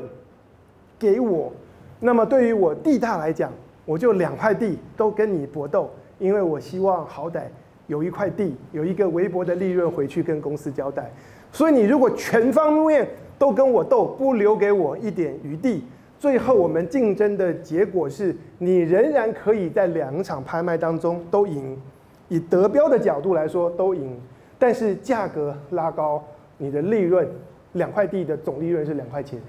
给我，那么对于我地大来讲，我就两块地都跟你搏斗，因为我希望好歹有一块地有一个微薄的利润回去跟公司交代。所以你如果全方面都跟我斗，不留给我一点余地，最后我们竞争的结果是你仍然可以在两场拍卖当中都赢，以得标的角度来说都赢，但是价格拉高，你的利润两块地的总利润是两块钱，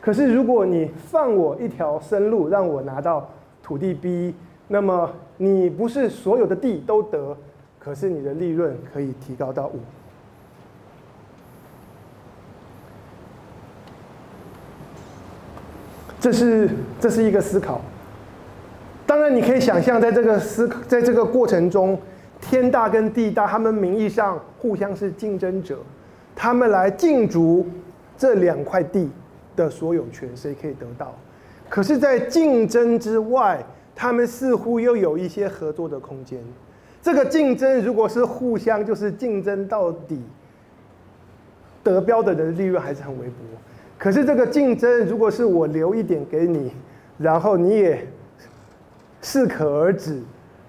可是如果你放我一条生路，让我拿到土地 B，那么你不是所有的地都得，可是你的利润可以提高到五。这是这是一个思考。当然，你可以想象，在这个思在这个过程中，天大跟地大，他们名义上互相是竞争者，他们来竞逐这两块地的所有权，谁可以得到？可是，在竞争之外，他们似乎又有一些合作的空间。这个竞争如果是互相就是竞争到底，得标的人利润还是很微薄。可是这个竞争，如果是我留一点给你，然后你也适可而止，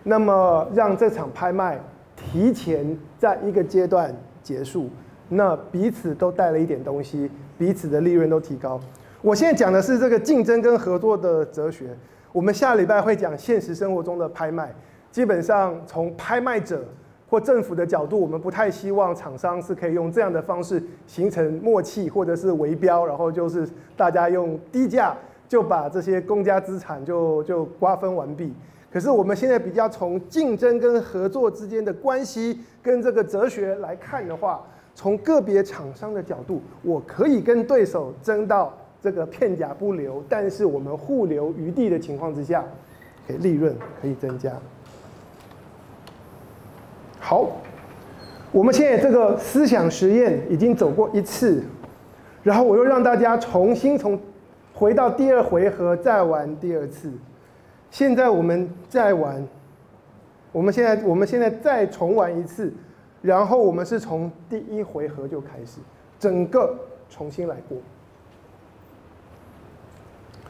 那么让这场拍卖提前在一个阶段结束，那彼此都带了一点东西，彼此的利润都提高。我现在讲的是这个竞争跟合作的哲学。我们下礼拜会讲现实生活中的拍卖，基本上从拍卖者或政府的角度，我们不太希望厂商是可以用这样的方式形成默契，或者是围标，然后就是大家用低价就把这些公家资产就就瓜分完毕。可是我们现在比较从竞争跟合作之间的关系跟这个哲学来看的话，从个别厂商的角度，我可以跟对手争到这个片甲不留，但是我们互留余地的情况之下，可以利润可以增加。好，我们现在这个思想实验已经走过一次，然后我又让大家重新从回到第二回合再玩第二次。现在我们再玩，我们现在我们现在再重玩一次，然后我们是从第一回合就开始，整个重新来过。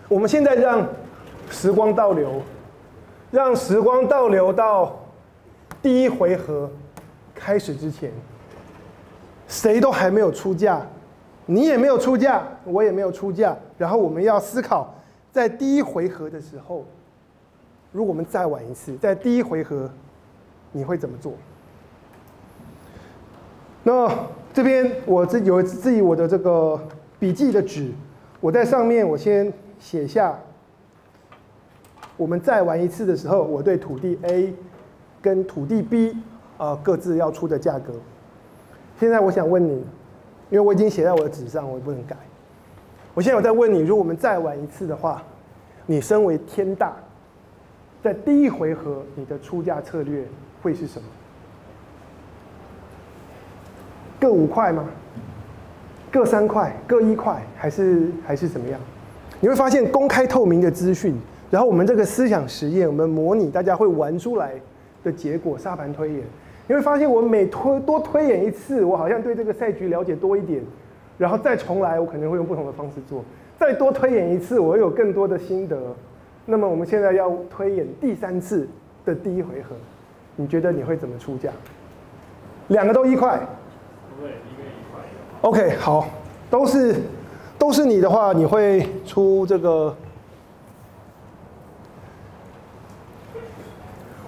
我们现在让时光倒流，让时光倒流到第一回合开始之前，谁都还没有出价，你也没有出价，我也没有出价，然后我们要思考，在第一回合的时候。如果我们再玩一次，在第一回合，你会怎么做？那这边我自有自己我的这个笔记的纸，我在上面我先写下，我们再玩一次的时候，我对土地 A 跟土地 B 啊各自要出的价格。现在我想问你，因为我已经写在我的纸上，我也不能改。我现在我在问你，如果我们再玩一次的话，你身为天大。在第一回合，你的出价策略会是什么？各五块吗？各三块？各一块？还是还是怎么样？你会发现公开透明的资讯，然后我们这个思想实验，我们模拟大家会玩出来的结果，沙盘推演。你会发现，我每推多推演一次，我好像对这个赛局了解多一点，然后再重来，我可能会用不同的方式做。再多推演一次，我有更多的心得。那么我们现在要推演第三次的第一回合，你觉得你会怎么出价？两个都一块？对，一个一块。OK，好，都是都是你的话，你会出这个？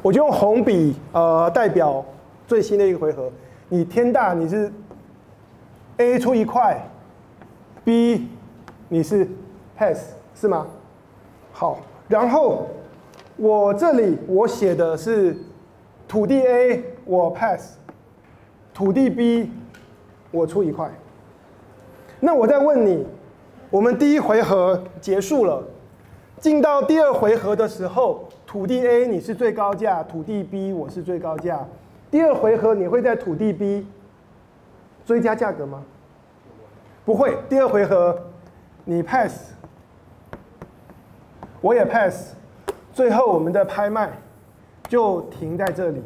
我就用红笔呃代表最新的一个回合。你天大，你是 A 出一块，B 你是 pass 是吗？好。然后我这里我写的是土地 A 我 pass，土地 B 我出一块。那我再问你，我们第一回合结束了，进到第二回合的时候，土地 A 你是最高价，土地 B 我是最高价。第二回合你会在土地 B 追加价格吗？不会。第二回合你 pass。我也 pass，最后我们的拍卖就停在这里。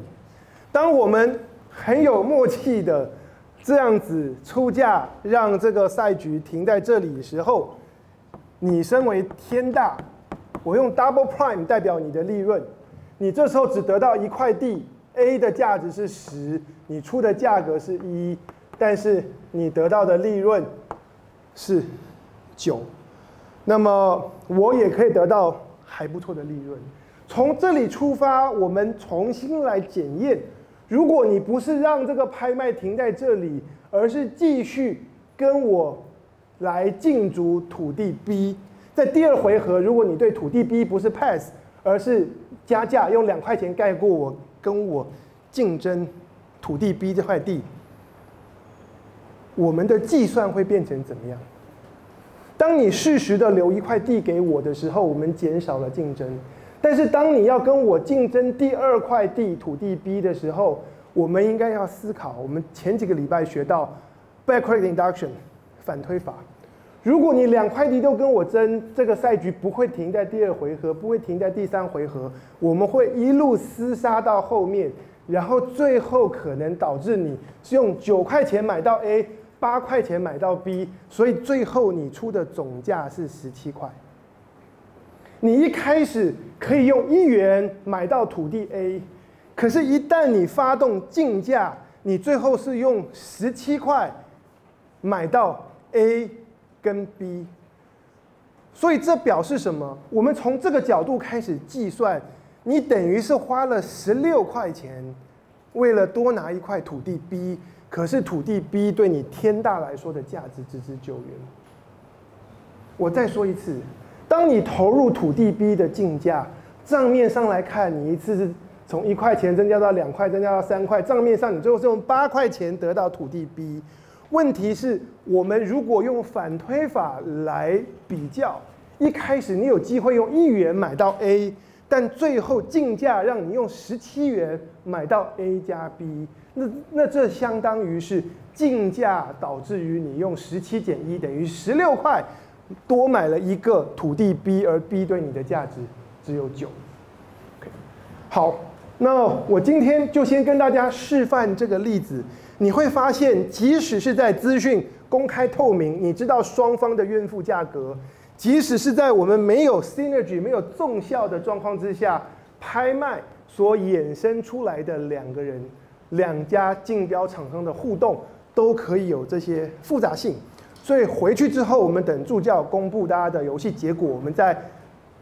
当我们很有默契的这样子出价，让这个赛局停在这里的时候，你身为天大，我用 double prime 代表你的利润，你这时候只得到一块地，A 的价值是十，你出的价格是一，但是你得到的利润是九。那么我也可以得到还不错的利润。从这里出发，我们重新来检验。如果你不是让这个拍卖停在这里，而是继续跟我来竞逐土地 B，在第二回合，如果你对土地 B 不是 pass，而是加价用两块钱盖过我，跟我竞争土地 B 这块地，我们的计算会变成怎么样？当你适时的留一块地给我的时候，我们减少了竞争。但是当你要跟我竞争第二块地土地 B 的时候，我们应该要思考。我们前几个礼拜学到 backward induction 反推法。如果你两块地都跟我争，这个赛局不会停在第二回合，不会停在第三回合，我们会一路厮杀到后面，然后最后可能导致你是用九块钱买到 A。八块钱买到 B，所以最后你出的总价是十七块。你一开始可以用一元买到土地 A，可是，一旦你发动竞价，你最后是用十七块买到 A 跟 B。所以这表示什么？我们从这个角度开始计算，你等于是花了十六块钱为了多拿一块土地 B，可是土地 B 对你天大来说的价值只值九元。我再说一次，当你投入土地 B 的竞价，账面上来看，你一次是从一块钱增加到两块，增加到三块，账面上你最后是用八块钱得到土地 B。问题是，我们如果用反推法来比较，一开始你有机会用一元买到 A，但最后竞价让你用十七元买到 A 加 B，那那这相当于是竞价导致于你用十七减一等于十六块多买了一个土地 B，而 B 对你的价值只有九。好，那我今天就先跟大家示范这个例子。你会发现，即使是在资讯公开透明，你知道双方的怨妇价格，即使是在我们没有 synergy、没有纵效的状况之下，拍卖所衍生出来的两个人、两家竞标厂商的互动，都可以有这些复杂性。所以回去之后，我们等助教公布大家的游戏结果，我们在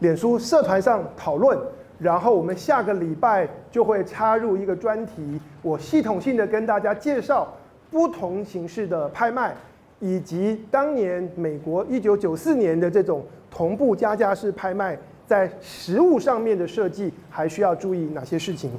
脸书社团上讨论。然后我们下个礼拜就会插入一个专题，我系统性的跟大家介绍不同形式的拍卖，以及当年美国一九九四年的这种同步加价式拍卖，在实物上面的设计还需要注意哪些事情。